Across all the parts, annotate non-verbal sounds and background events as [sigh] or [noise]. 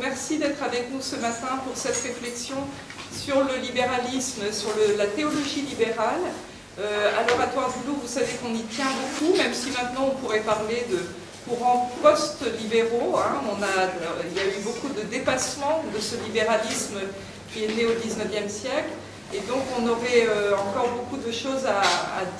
merci d'être avec nous ce matin pour cette réflexion sur le libéralisme, sur la théologie libérale. Euh, à l'oratoire du Loup, vous savez qu'on y tient beaucoup, même si maintenant on pourrait parler de courants post-libéraux. Hein. il y a eu beaucoup de dépassement de ce libéralisme qui est né au XIXe siècle. Et donc on aurait euh, encore beaucoup de choses à,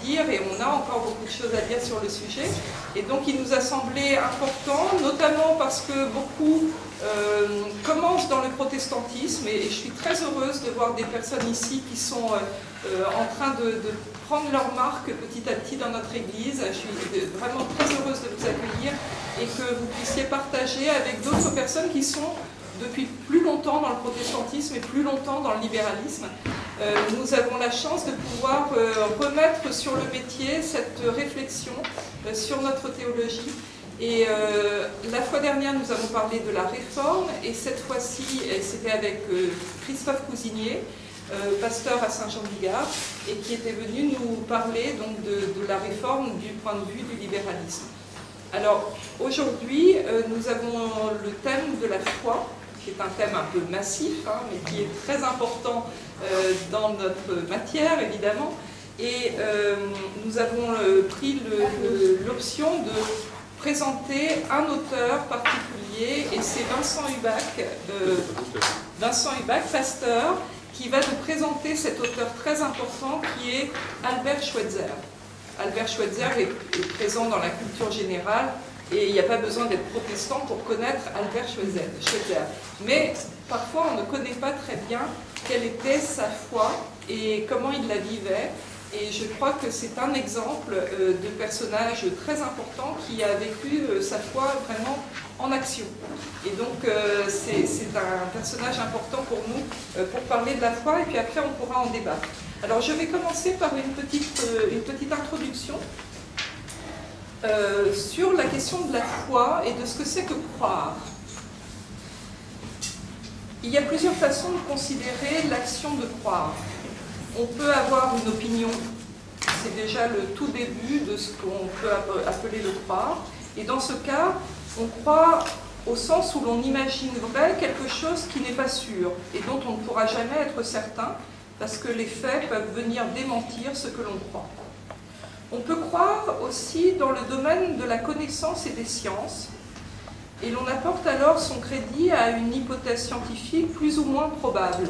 dire et on a encore beaucoup de choses à dire sur le sujet. Et donc il nous a semblé important, notamment parce que beaucoup euh, commencent dans le protestantisme et, je suis très heureuse de voir des personnes ici qui sont euh, en train de, prendre leur marque petit à petit dans notre Église. Je suis vraiment très heureuse de vous accueillir et que vous puissiez partager avec d'autres personnes qui sont depuis plus longtemps dans le protestantisme et plus longtemps dans le libéralisme. Euh, nous avons la chance de pouvoir euh, remettre sur le métier cette réflexion euh, sur notre théologie. Et la fois dernière, nous avons parlé de la réforme, et cette fois-ci, c'était avec Christophe Cousinier, pasteur à Saint-Jean-de-Bigard, et qui était venu nous parler donc, de, la réforme du point de vue du libéralisme. Alors, aujourd'hui, nous avons le thème de la foi, qui est un thème un peu massif, hein, mais qui est très important euh, dans notre matière, évidemment. Et euh, nous avons euh, pris l'option de présenter un auteur particulier, et c'est Vincent Hubac, Vincent Hubac, pasteur, qui va nous présenter cet auteur très important qui est Albert Schweitzer. Albert Schweitzer est présent dans la culture générale, et il n'y a pas besoin d'être protestant pour connaître Albert Schweitzer. Mais parfois, on ne connaît pas très bien quelle était sa foi et comment il la vivait. Et je crois que c'est un exemple euh, de personnage très important qui a vécu euh, sa foi vraiment en action. Et donc euh, c'est un personnage important pour nous pour parler de la foi et puis après on pourra en débattre. Alors je vais commencer par une petite, une petite introduction sur la question de la foi et de ce que c'est que croire. Il y a plusieurs façons de considérer l'action de croire. On peut avoir une opinion, c'est déjà le tout début de ce qu'on peut appeler le croire, et dans ce cas, on croit au sens où l'on imaginerait quelque chose qui n'est pas sûr et dont on ne pourra jamais être certain, parce que les faits peuvent venir démentir ce que l'on croit. On peut croire aussi dans le domaine de la connaissance et des sciences, et l'on apporte alors son crédit à une hypothèse scientifique plus ou moins probable,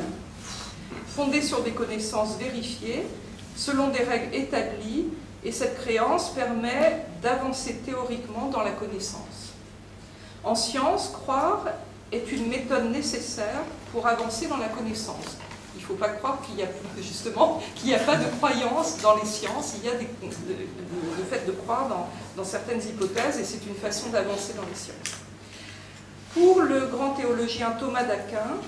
fondée sur des connaissances vérifiées, selon des règles établies, et cette créance permet d'avancer théoriquement dans la connaissance. En science, croire est une méthode nécessaire pour avancer dans la connaissance. Il ne faut pas croire qu'il n'y [laughs] a pas de croyance dans les sciences, il y a le, fait de croire dans, certaines hypothèses et c'est une façon d'avancer dans les sciences. Pour le grand théologien Thomas d'Aquin,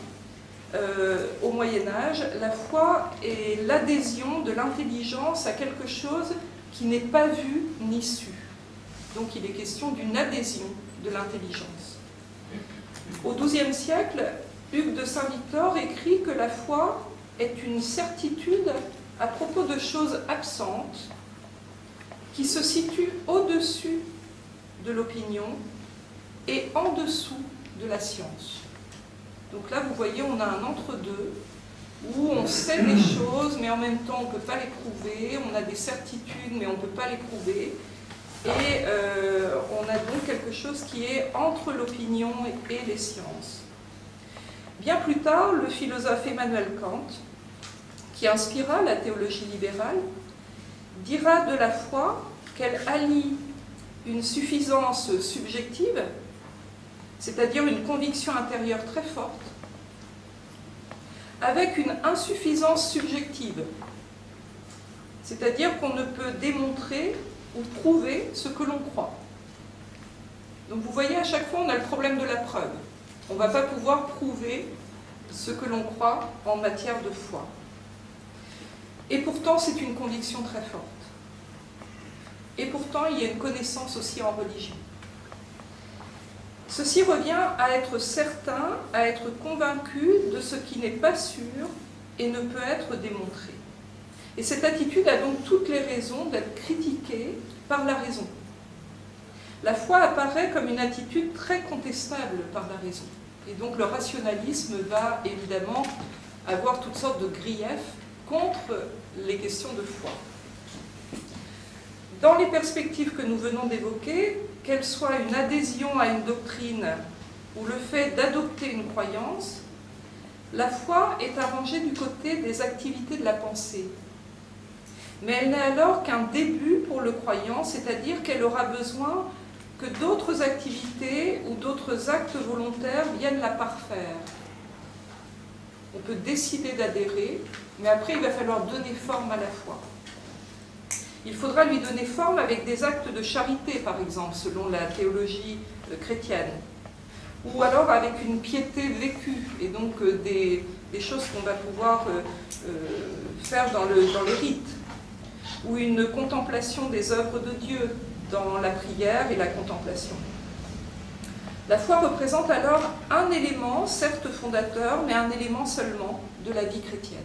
euh, au Moyen Âge, la foi est l'adhésion de l'intelligence à quelque chose qui n'est pas vu ni su. Donc il est question d'une adhésion de l'intelligence. Au XIIe siècle, Hugues de Saint-Victor écrit que la foi est une certitude à propos de choses absentes qui se situent au-dessus de l'opinion et en dessous de la science. Donc là, vous voyez, on a un entre-deux où on sait des choses, mais en même temps, on ne peut pas les prouver. On a des certitudes, mais on ne peut pas les prouver. Et euh, on a donc quelque chose qui est entre l'opinion et les sciences. Bien plus tard, le philosophe Emmanuel Kant, qui inspira la théologie libérale, dira de la foi qu'elle allie une suffisance subjective, c'est-à-dire une conviction intérieure très forte, avec une insuffisance subjective, c'est-à-dire qu'on ne peut démontrer ou prouver ce que l'on croit. Donc vous voyez, à chaque fois, on a le problème de la preuve. On ne va pas pouvoir prouver ce que l'on croit en matière de foi. Et pourtant, c'est une conviction très forte. Et pourtant, il y a une connaissance aussi en religion. Ceci revient à être certain, à être convaincu de ce qui n'est pas sûr et ne peut être démontré. Et cette attitude a donc toutes les raisons d'être critiquée par la raison. La foi apparaît comme une attitude très contestable par la raison. Et donc le rationalisme va évidemment avoir toutes sortes de griefs contre les questions de foi. Dans les perspectives que nous venons d'évoquer, qu'elle soit une adhésion à une doctrine ou le fait d'adopter une croyance, la foi est arrangée du côté des activités de la pensée. Mais elle n'est alors qu'un début pour le croyant, c'est-à-dire qu'elle aura besoin que d'autres activités ou d'autres actes volontaires viennent la parfaire. On peut décider d'adhérer, mais après il va falloir donner forme à la foi. Il faudra lui donner forme avec des actes de charité, par exemple, selon la théologie euh, chrétienne, ou alors avec une piété vécue, et donc euh, des, choses qu'on va pouvoir euh, faire dans, le, dans ou une contemplation des œuvres de Dieu dans la prière et la contemplation. La foi représente alors un élément, certes fondateur, mais un élément seulement de la vie chrétienne.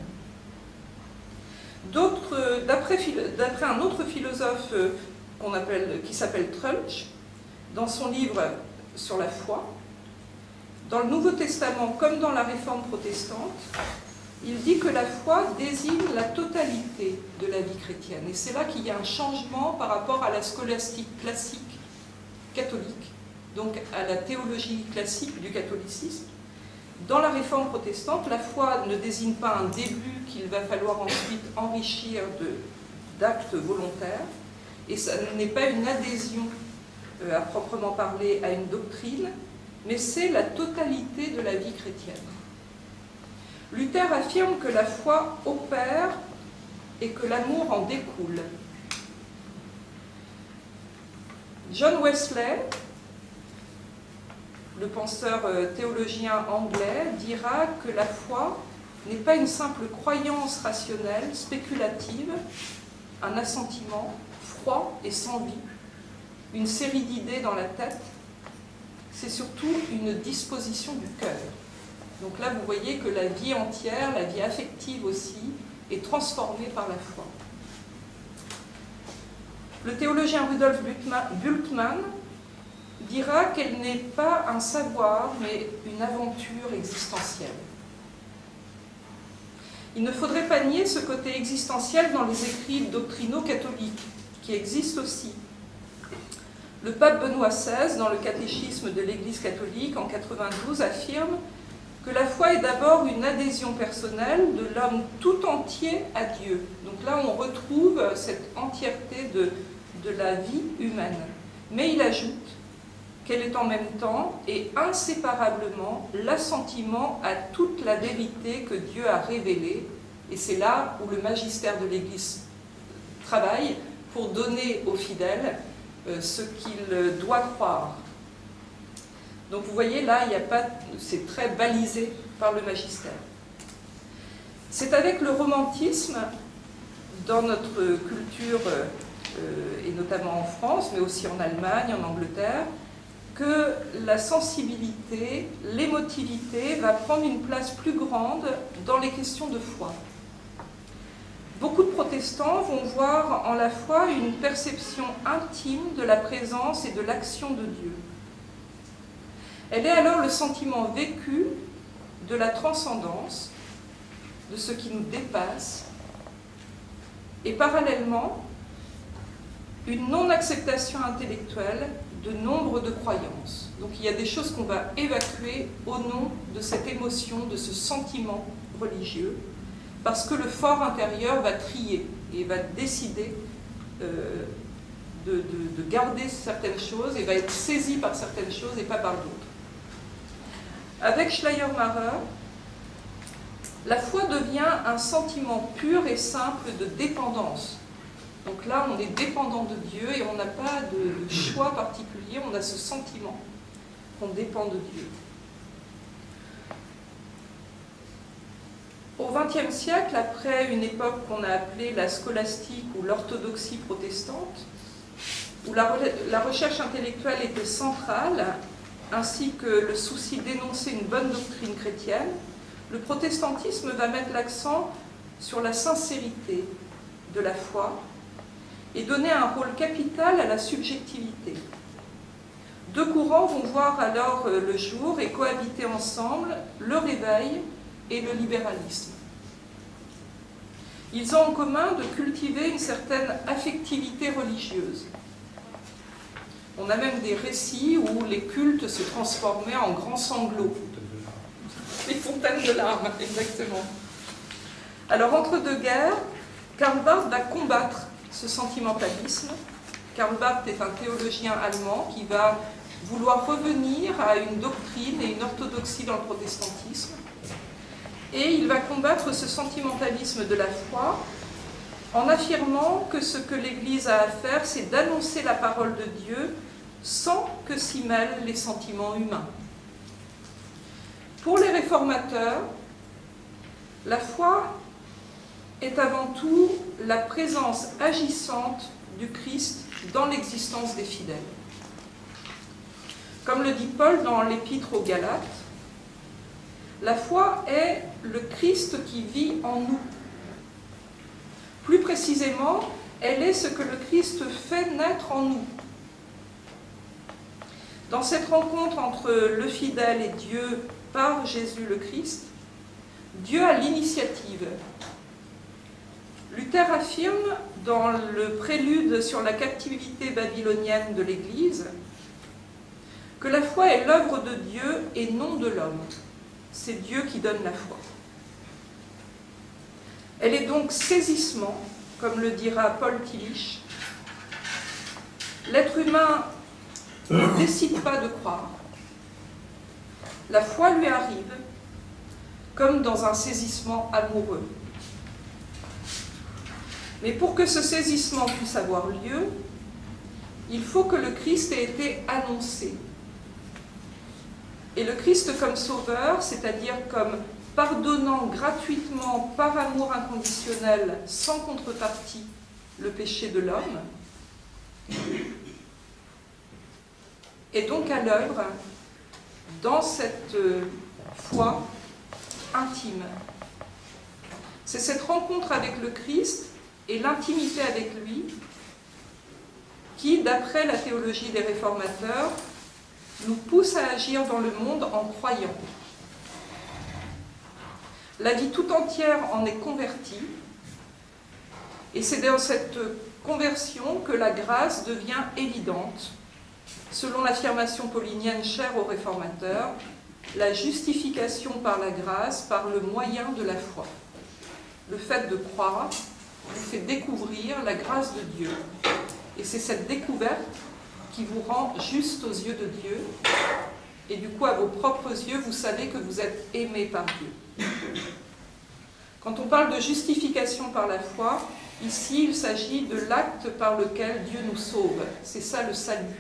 D'après un autre philosophe euh, qui s'appelle Trulch, dans son livre sur la foi, dans le Nouveau Testament comme dans la Réforme protestante, il dit que la foi désigne la totalité de la vie chrétienne. Et c'est là qu'il y a un changement par rapport à la scolastique classique catholique, donc à la théologie classique du catholicisme. Dans la réforme protestante, la foi ne désigne pas un début qu'il va falloir ensuite enrichir d'actes volontaires, et ça n'est pas une adhésion euh, à proprement parler à une doctrine, mais c'est la totalité de la vie chrétienne. Luther affirme que la foi opère et que l'amour en découle. John Wesley, le penseur euh, théologien anglais, dira que la foi n'est pas une simple croyance rationnelle, spéculative, un assentiment froid et sans vie, une série d'idées dans la tête, c'est surtout une disposition du cœur. Donc là, vous voyez que la vie entière, la vie affective aussi, est transformée par la foi. Le théologien Rudolf Bultmann dira qu'elle n'est pas un savoir, mais une aventure existentielle. Il ne faudrait pas nier ce côté existentiel dans les écrits doctrinaux catholiques, qui existent aussi. Le pape Benoît XVI, dans le catéchisme de l'Église catholique en 92, affirme que la foi est d'abord une adhésion personnelle de l'homme tout entier à Dieu. Donc là, on retrouve cette entièreté de, de la vie humaine. Mais il ajoute qu'elle est en même temps et inséparablement l'assentiment à toute la vérité que Dieu a révélée. Et c'est là où le magistère de l'Église travaille pour donner aux fidèles euh, ce qu'il doit croire. Donc vous voyez, là, c'est très balisé par le magistère. C'est avec le romantisme, dans notre culture, euh, et notamment en France, mais aussi en Allemagne, en Angleterre, que la sensibilité, l'émotivité va prendre une place plus grande dans les questions de foi. Beaucoup de protestants vont voir en la foi une perception intime de la présence et de l'action de Dieu. Elle est alors le sentiment vécu de la transcendance, de ce qui nous dépasse, et parallèlement, une non-acceptation intellectuelle de nombre de croyances. Donc il y a des choses qu'on va évacuer au nom de cette émotion, de ce sentiment religieux, parce que le fort intérieur va trier et va décider euh, de, de, garder certaines choses et va être saisi par certaines choses et pas par d'autres. Avec Schleiermacher, la foi devient un sentiment pur et simple de dépendance. Donc là, on est dépendant de Dieu et on n'a pas de choix particulier, on a ce sentiment qu'on dépend de Dieu. Au XXe siècle, après une époque qu'on a appelée la scolastique ou l'orthodoxie protestante, où la, la recherche intellectuelle était centrale, ainsi que le souci d'énoncer une bonne doctrine chrétienne, le protestantisme va mettre l'accent sur la sincérité de la foi et donner un rôle capital à la subjectivité. Deux courants vont voir alors euh, le jour et cohabiter ensemble le réveil et le libéralisme. Ils ont en commun de cultiver une certaine affectivité religieuse. On a même des récits où les cultes se transformaient en grands sanglots. Les fontaines de larmes, [laughs] exactement. Alors, entre deux guerres, Karl Barth va combattre ce sentimentalisme. Karl Barth est un théologien allemand qui va vouloir revenir à une doctrine et une orthodoxie dans le protestantisme. Et il va combattre ce sentimentalisme de la foi en affirmant que ce que l'Église a à faire, c'est d'annoncer la parole de Dieu sans que s'y mêlent les sentiments humains. Pour les réformateurs, la foi est avant tout la présence agissante du Christ dans l'existence des fidèles. Comme le dit Paul dans l'épître aux Galates, la foi est le Christ qui vit en nous. Plus précisément, elle est ce que le Christ fait naître en nous. Dans cette rencontre entre le fidèle et Dieu par Jésus le Christ, Dieu a l'initiative. Luther affirme dans le prélude sur la captivité babylonienne de l'Église que la foi est l'œuvre de Dieu et non de l'homme. C'est Dieu qui donne la foi. Elle est donc saisissement, comme le dira Paul Tillich. L'être humain ne [coughs] décide pas de croire. La foi lui arrive comme dans un saisissement amoureux. Mais pour que ce saisissement puisse avoir lieu, il faut que le Christ ait été annoncé, et le Christ comme sauveur, c'est-à-dire comme pardonnant gratuitement, par amour inconditionnel, sans contrepartie, le péché de l'homme, est donc à l'œuvre dans cette foi intime. C'est cette rencontre avec le Christ et l'intimité avec lui qui, d'après la théologie des réformateurs, nous pousse à agir dans le monde en croyant. La vie tout entière en est convertie, et c'est dans cette conversion que la grâce devient évidente. Selon l'affirmation paulinienne chère aux réformateurs, la justification par la grâce par le moyen de la foi. Le fait de croire vous fait découvrir la grâce de Dieu. Et c'est cette découverte qui vous rend juste aux yeux de Dieu. Et du coup, à vos propres yeux, vous savez que vous êtes aimé par Dieu. Quand on parle de justification par la foi, ici, il s'agit de l'acte par lequel Dieu nous sauve. C'est ça le salut.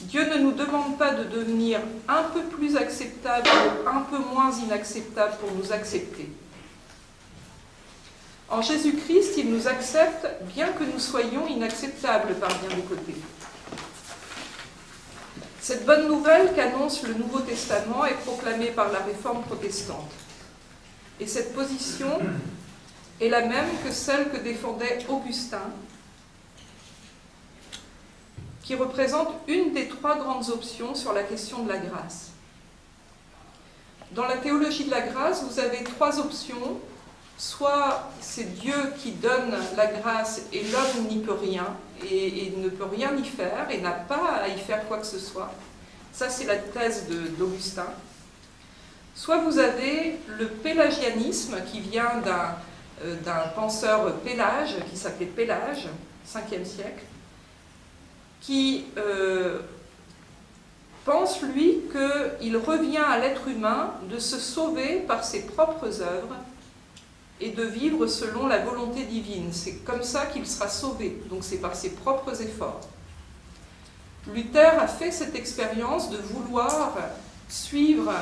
Dieu ne nous demande pas de devenir un peu plus acceptable ou un peu moins inacceptable pour nous accepter. En Jésus-Christ, il nous accepte bien que nous soyons inacceptables par bien des côtés. Cette bonne nouvelle qu'annonce le Nouveau Testament est proclamée par la réforme protestante. Et cette position est la même que celle que défendait Augustin, qui représente une des trois grandes options sur la question de la grâce. Dans la théologie de la grâce, vous avez trois options soit c'est Dieu qui donne la grâce et l'homme n'y peut rien, et, ne peut rien y faire, et n'a pas à y faire quoi que ce soit. Ça, c'est la thèse d'Augustin. Soit vous avez le pélagianisme qui vient d'un euh, penseur Pélage, qui s'appelait Pélage, 5e siècle, qui euh, pense, lui, qu'il revient à l'être humain de se sauver par ses propres œuvres et de vivre selon la volonté divine. C'est comme ça qu'il sera sauvé, donc c'est par ses propres efforts. Luther a fait cette expérience de vouloir suivre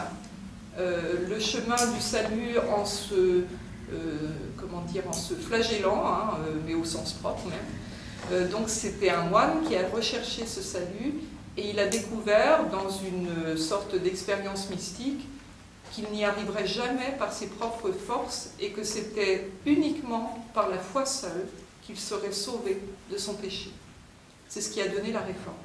euh, le chemin du salut en se, euh, comment dire, en se flagellant, hein, euh, mais au sens propre même. donc c'était un moine qui a recherché ce salut et il a découvert dans une sorte d'expérience mystique qu'il n'y arriverait jamais par ses propres forces et que c'était uniquement par la foi seule qu'il serait sauvé de son péché. C'est ce qui a donné la réforme.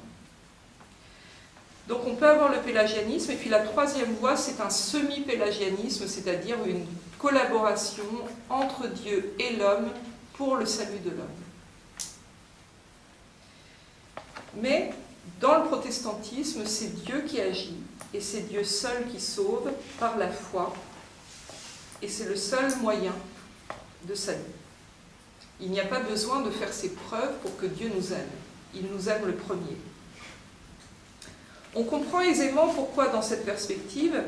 Donc on peut avoir le pélagianisme, et puis la troisième voie, c'est un semi-pélagianisme, c'est-à-dire une collaboration entre Dieu et l'homme pour le salut de l'homme. Mais dans le protestantisme, c'est Dieu qui agit, et c'est Dieu seul qui sauve par la foi, et c'est le seul moyen de salut. Il n'y a pas besoin de faire ses preuves pour que Dieu nous aime. Il nous aime le premier. On comprend aisément pourquoi, dans cette perspective,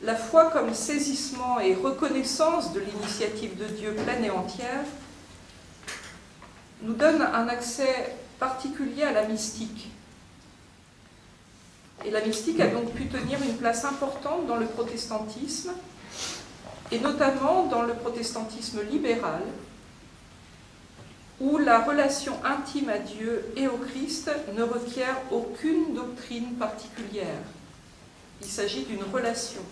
la foi comme saisissement et reconnaissance de l'initiative de Dieu pleine et entière nous donne un accès particulier à la mystique. Et la mystique a donc pu tenir une place importante dans le protestantisme, et notamment dans le protestantisme libéral, où la relation intime à Dieu et au Christ ne requiert aucune doctrine particulière. Il s'agit d'une relation.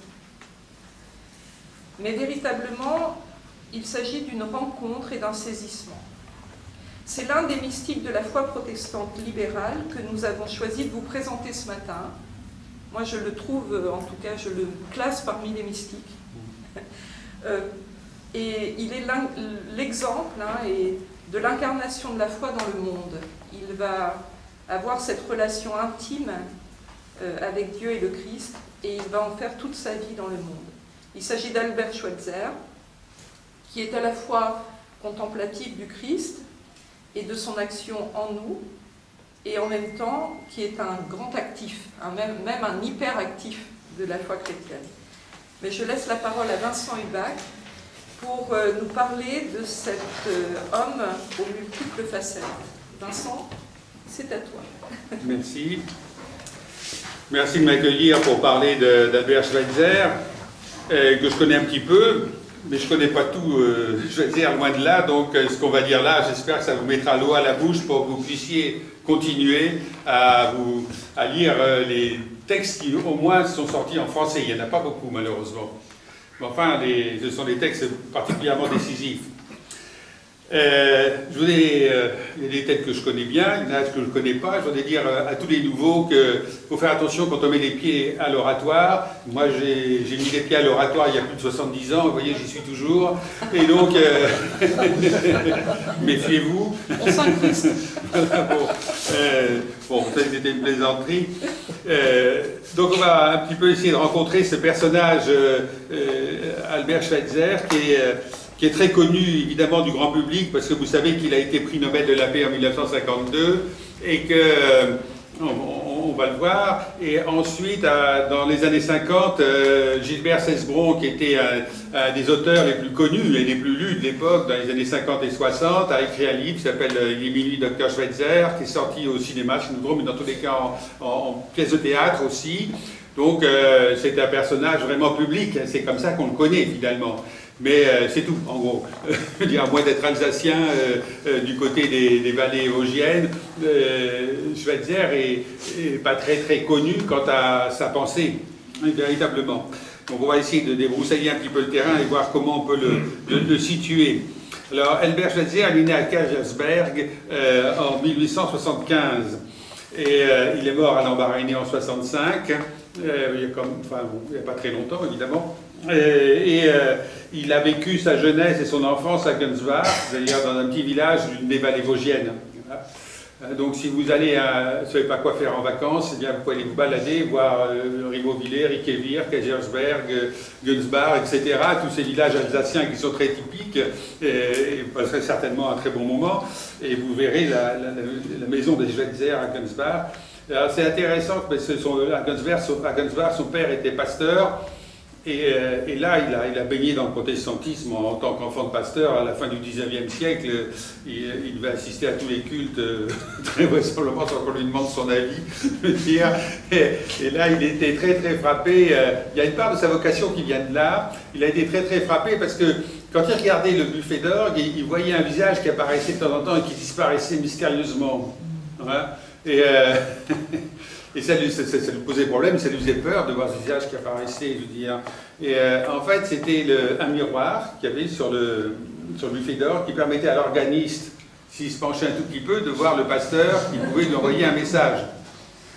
Mais véritablement, il s'agit d'une rencontre et d'un saisissement. C'est l'un des mystiques de la foi protestante libérale que nous avons choisi de vous présenter ce matin. Moi, je le trouve, en tout cas, je le classe parmi les mystiques. [laughs] Euh, et il est l'exemple hein, de l'incarnation de la foi dans le monde. Il va avoir cette relation intime euh, avec Dieu et le Christ, et il va en faire toute sa vie dans le monde. Il s'agit d'Albert Schweitzer, qui est à la fois contemplatif du Christ et de son action en nous, et en même temps qui est un grand actif, même, même un hyperactif de la foi chrétienne. Mais je laisse la parole à Vincent Hubac pour euh, nous parler de cet euh, homme aux multiples facettes. Vincent, c'est à toi. [laughs] Merci. Merci de m'accueillir pour parler d'Albert Schweitzer, euh, que je connais un petit peu, mais je ne connais pas tout [laughs] Schweitzer, loin de là. Donc ce qu'on va dire là, j'espère que ça vous mettra l'eau à la bouche pour que vous puissiez continuer à, lire les textes qui au moins sont sortis en français. Il n'y en a pas beaucoup malheureusement. Mais enfin, ce sont des textes particulièrement décisifs. Euh, je voudrais, euh, il y a des textes que je connais bien, il y en a que je ne connais pas. Je voudrais dire euh, à tous les nouveaux qu'il faut faire attention quand on met les pieds à l'oratoire. Moi, j'ai mis les pieds à l'oratoire il y a plus de 70 ans, vous voyez, j'y suis toujours. Et donc, [laughs] méfiez-vous. On s'incruste. [laughs] bon, bon, ça c'était une plaisanterie. donc, on va un petit peu essayer de rencontrer ce personnage, Albert Schweitzer, qui est qui est très connu évidemment du grand public parce que vous savez qu'il a été prix Nobel de la paix en 1952 et que euh, on, va le voir. Et ensuite, dans les années 50, euh, Gilbert Cesbron, qui était un, des auteurs les plus connus et les plus lus de l'époque, dans les années 50 et 60, a écrit un livre qui s'appelle euh, Les minuit Dr Schweitzer, qui est sorti au cinéma chez nous, mais dans tous les cas en, pièce de théâtre aussi. Donc c'est un personnage vraiment public, c'est comme ça qu'on le connaît finalement. Mais euh, c'est tout, en gros. [laughs] À moins d'être alsacien euh, euh, du côté des, vallées vosgiennes, Schweitzer est, pas très très connu quant à sa pensée, hein, véritablement. Donc on va essayer de débroussailler un petit peu le terrain et voir comment on peut le, situer. Alors, Albert Schweitzer est né à Kajasberg en 1875 et il est mort à Lambaréné en 65. il y a comme, enfin, il n'y a pas très longtemps évidemment. Et, euh, il a vécu sa jeunesse et son enfance à Gunsbach, c'est-à-dire dans un petit village d'une des vallées vosgiennes. Euh, donc si vous allez, à, ne savez pas quoi faire en vacances, eh bien vous pouvez aller vous balader, voir euh, Ribeauvillers, Riquevire, Kaisersberg, etc. Tous ces villages alsaciens qui sont très typiques, et, et vous passerez certainement un très bon moment. Et vous verrez la, maison des Schweitzer à Gunsbach. C'est intéressant, parce que à, Gunsbach, son père était pasteur, euh, et, là, il a, il a, baigné dans le protestantisme en, tant qu'enfant de pasteur à la fin du XIXe siècle. Il, devait assister à tous les cultes, euh, [laughs] très vraisemblablement sans qu'on lui demande son avis. dire. Et, là, il était très très frappé. Euh, il y a une part de sa vocation qui vient de là. Il a été très très frappé parce que quand il regardait le buffet d'orgue, il, voyait un visage qui apparaissait de temps en temps et qui disparaissait mystérieusement. Et, [laughs] Et ça lui, posait problème, ça lui faisait peur de voir ce visage qui apparaissait, je veux dire. Et euh, en fait, c'était un miroir qu'il y avait sur le, sur le buffet d'or qui permettait à l'organiste, s'il se penchait un tout petit peu, de voir le pasteur qui pouvait lui envoyer un message.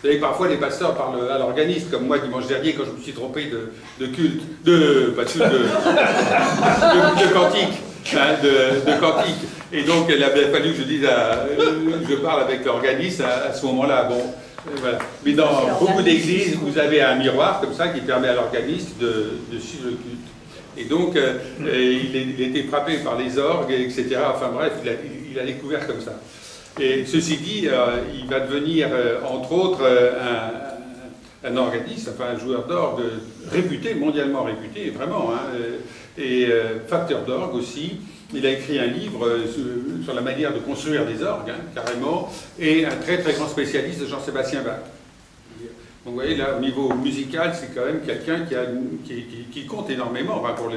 Vous savez, parfois les pasteurs parlent à l'organiste, comme moi dimanche dernier quand je me suis trompé de, culte, de, pas de de, de, de cantique, hein, de cantique. Et donc il avait fallu que je dise, à, je parle avec l'organiste à, à, ce moment-là. Bon, Mais dans beaucoup d'églises, vous avez un miroir comme ça qui permet à l'organiste de, suivre le culte. Et donc, euh, il, il, était frappé par les orgues, etc. Enfin bref, il a, il découvert comme ça. Et ceci dit, euh, il va devenir, euh, entre autres, euh, un, un, organiste, enfin un joueur d'orgue réputé, mondialement réputé, vraiment, hein, et facteur d'orgue aussi. Il a écrit un livre sur la manière de construire des orgues, hein, carrément, et un très très grand spécialiste Jean-Sébastien Bach. Donc vous voyez, là, au niveau musical, c'est quand même quelqu'un qui, compte énormément pour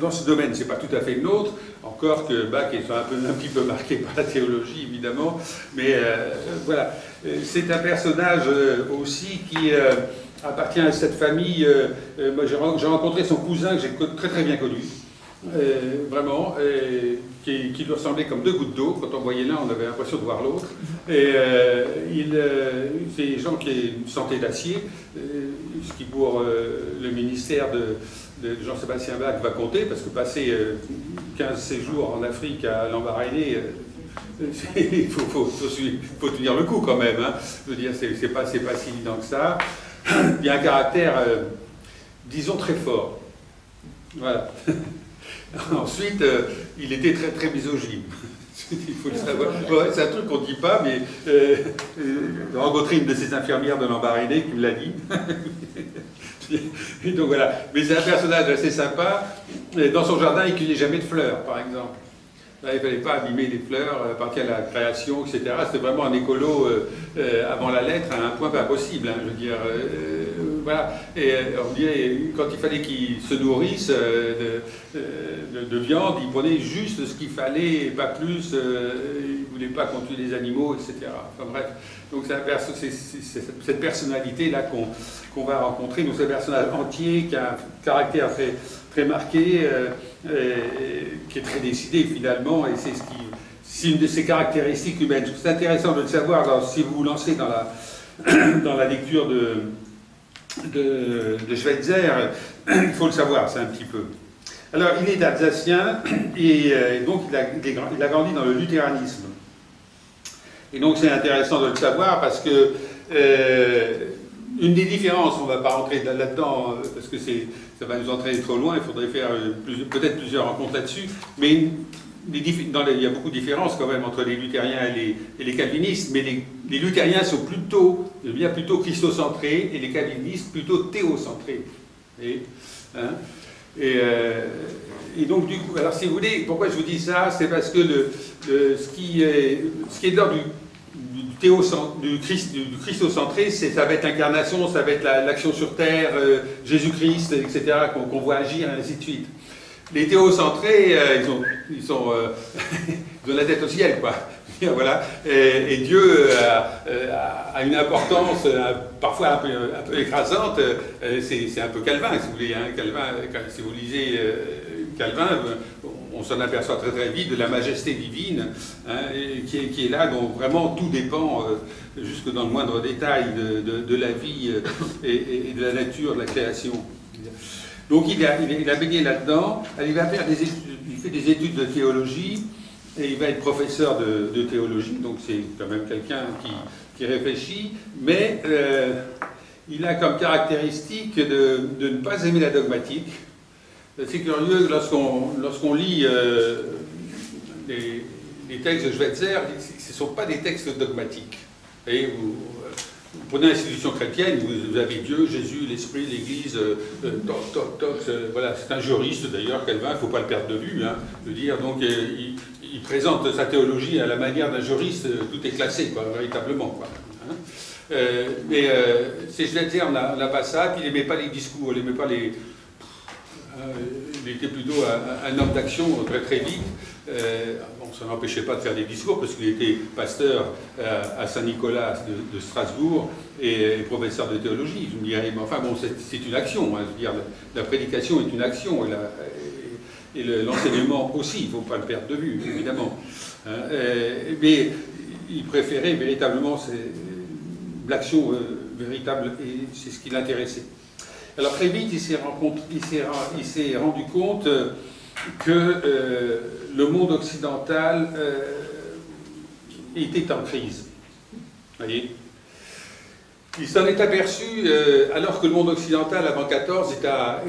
dans ce domaine, ce n'est pas tout à fait le nôtre, encore que Bach est un, peu, un petit peu marqué par la théologie, évidemment, mais euh, voilà. C'est un personnage euh, aussi qui euh, appartient à cette famille. Euh, moi, j'ai rencontré son cousin que j'ai très très bien connu, vraiment, qui, qui, lui ressemblait comme deux gouttes d'eau. Quand on voyait l'un, on avait l'impression de voir l'autre. Et il, c'est des gens qui ont une santé d'acier, ce qui pour le ministère de Jean-Sébastien Bach va compter, parce que passer 15 euh, séjours en Afrique à l'embarrainer, euh, [laughs] il faut, tenir le coup quand même. Hein. Je veux dire, c'est pas, pas si évident que ça. Il y a un caractère, euh, disons, très fort. Voilà. [laughs] [laughs] Ensuite, euh, il était très très misogyne. [laughs] il faut le savoir. C'est un truc qu'on ne dit pas, mais euh, rencontré une de ces infirmières de l'embarrainer qui me l'a dit. [laughs] Donc voilà. Mais c'est un personnage assez sympa. Dans son jardin, il ne cueillait jamais de fleurs, par exemple. Il ne fallait pas abîmer les fleurs, euh, partir à la création, etc. C'était vraiment un écolo euh, euh, avant la lettre, à un point pas possible. Hein, je veux dire, euh, voilà. Et on dirait, quand il fallait qu'il se nourrisse de, de, de, viande, il prenait juste ce qu'il fallait, et pas plus. il ne voulait pas qu'on tue les animaux, etc. Enfin bref. Donc c'est cette personnalité-là qu'on qu va rencontrer. Donc c'est un personnage entier qui a un caractère très, marqué, euh, qui est très décidé finalement, et c'est ce qui, c'est une de ses caractéristiques humaines. C'est intéressant de le savoir si vous vous lancez dans la, [clears throat] dans la lecture de, de, Schweitzer, il faut le savoir, c'est un petit peu. Alors, il est alsacien et, euh, donc il a, grandi dans le luthéranisme. Et donc c'est intéressant de le savoir parce que euh, une des différences, on ne va pas rentrer là-dedans euh, parce que ça va nous entraîner trop loin, il faudrait faire peut-être plusieurs rencontres là-dessus, mais il y a beaucoup de différences quand même entre les luthériens et les, calvinistes, mais les, luthériens sont plutôt, bien plutôt christocentrés et les calvinistes plutôt théocentrés. Et, hein, euh, et, donc du coup, alors si vous voulez, pourquoi je vous dis ça, c'est parce que ce qui est, de l'ordre du du, Christ, du, du christocentré, ça va être l'incarnation, ça va être l'action la, sur terre, euh, Jésus-Christ, etc., qu'on qu voit agir, ainsi de suite. Les théocentrés, euh, ils, ont, ils, sont, euh, [laughs] la tête au ciel, quoi. [laughs] voilà. Et, Dieu a, a, une importance parfois un peu, écrasante. C'est un peu Calvin, si vous voulez. Hein. Calvin, si vous lisez Calvin, on s'en aperçoit très très vite de la majesté divine hein, qui, est, là, dont vraiment tout dépend, euh, jusque dans le moindre détail, de, la vie euh, et, de la nature, de la création. Donc il a, baigné là-dedans, il va faire des études, il fait des études de théologie, et il va être professeur de, théologie, donc c'est quand même quelqu'un qui, réfléchit, mais euh, il a comme caractéristique de, ne pas aimer la dogmatique, c'est curieux, lorsqu'on lorsqu lit euh, les, les, textes de Schweitzer, ce ne sont pas des textes dogmatiques. Et vous, prenez l'institution chrétienne, vous, avez Dieu, Jésus, l'Esprit, l'Église, euh, toc, toc, voilà, c'est un juriste d'ailleurs, Calvin, il ne faut pas le perdre de vue, hein, de dire, donc euh, il, présente sa théologie à la manière d'un juriste, tout est classé, quoi, véritablement. Quoi, hein. euh, mais euh, c'est Schweitzer n'a pas ça, puis il n'aimait pas les discours, il n'aimait pas les euh, il était plutôt un, un homme d'action très très vite. Euh, ça n'empêchait pas de faire des discours parce qu'il était pasteur euh, à Saint-Nicolas de, Strasbourg et, professeur de théologie. Je me dirais, mais enfin bon, c'est une action. Hein, je veux dire, la, prédication est une action et, l'enseignement aussi. Il ne faut pas le perdre de vue, évidemment. Hein, mais il préférait véritablement l'action véritable, et c'est ce qui l'intéressait. Alors très vite, il s'est rendu compte que le monde occidental était en crise. Voyez? Il s'en est aperçu alors que le monde occidental, avant 14, était à,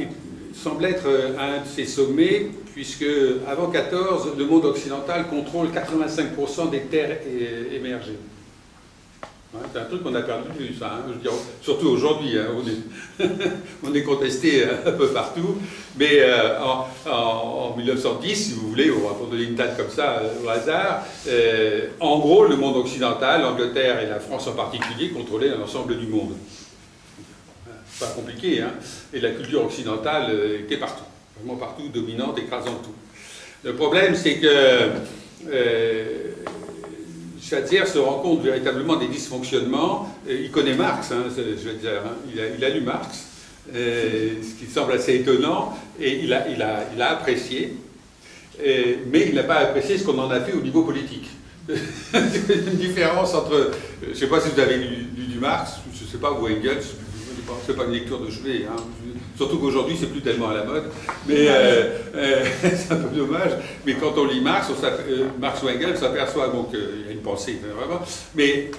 semble être euh, un de ses sommets, puisque avant 14, le monde occidental contrôle 85% des terres émergées. C'est un truc qu'on a perdu de vue. Hein, surtout aujourd'hui, hein, on, est, [laughs] contesté un peu partout. Mais euh, en, 1910, si vous voulez, on va donner une date comme ça euh, au hasard, en gros, le monde occidental, l'Angleterre et la France en particulier, contrôlaient l'ensemble du monde pas compliqué, hein, et la culture occidentale euh, était partout, vraiment partout, dominante, écrasant tout. Le problème, c'est que euh, se rend compte véritablement des dysfonctionnements. Il connaît Marx, hein, je veux dire, hein, il, a, lu Marx, euh, ce qui semble assez étonnant, et il a, apprécié, mais il n'a pas apprécié ce qu'on en a fait au niveau politique. [laughs] une différence entre, je ne sais pas si vous avez lu, du Marx, je ne sais pas, ou Engels, c'est pas une lecture de chevet, hein. Surtout qu'aujourd'hui c'est plus tellement à la mode, mais euh, euh, [laughs] c'est un peu dommage. Mais quand on lit Marx, on euh, Marx ou Engels, on s'aperçoit qu'il y a une pensée, vraiment. Mais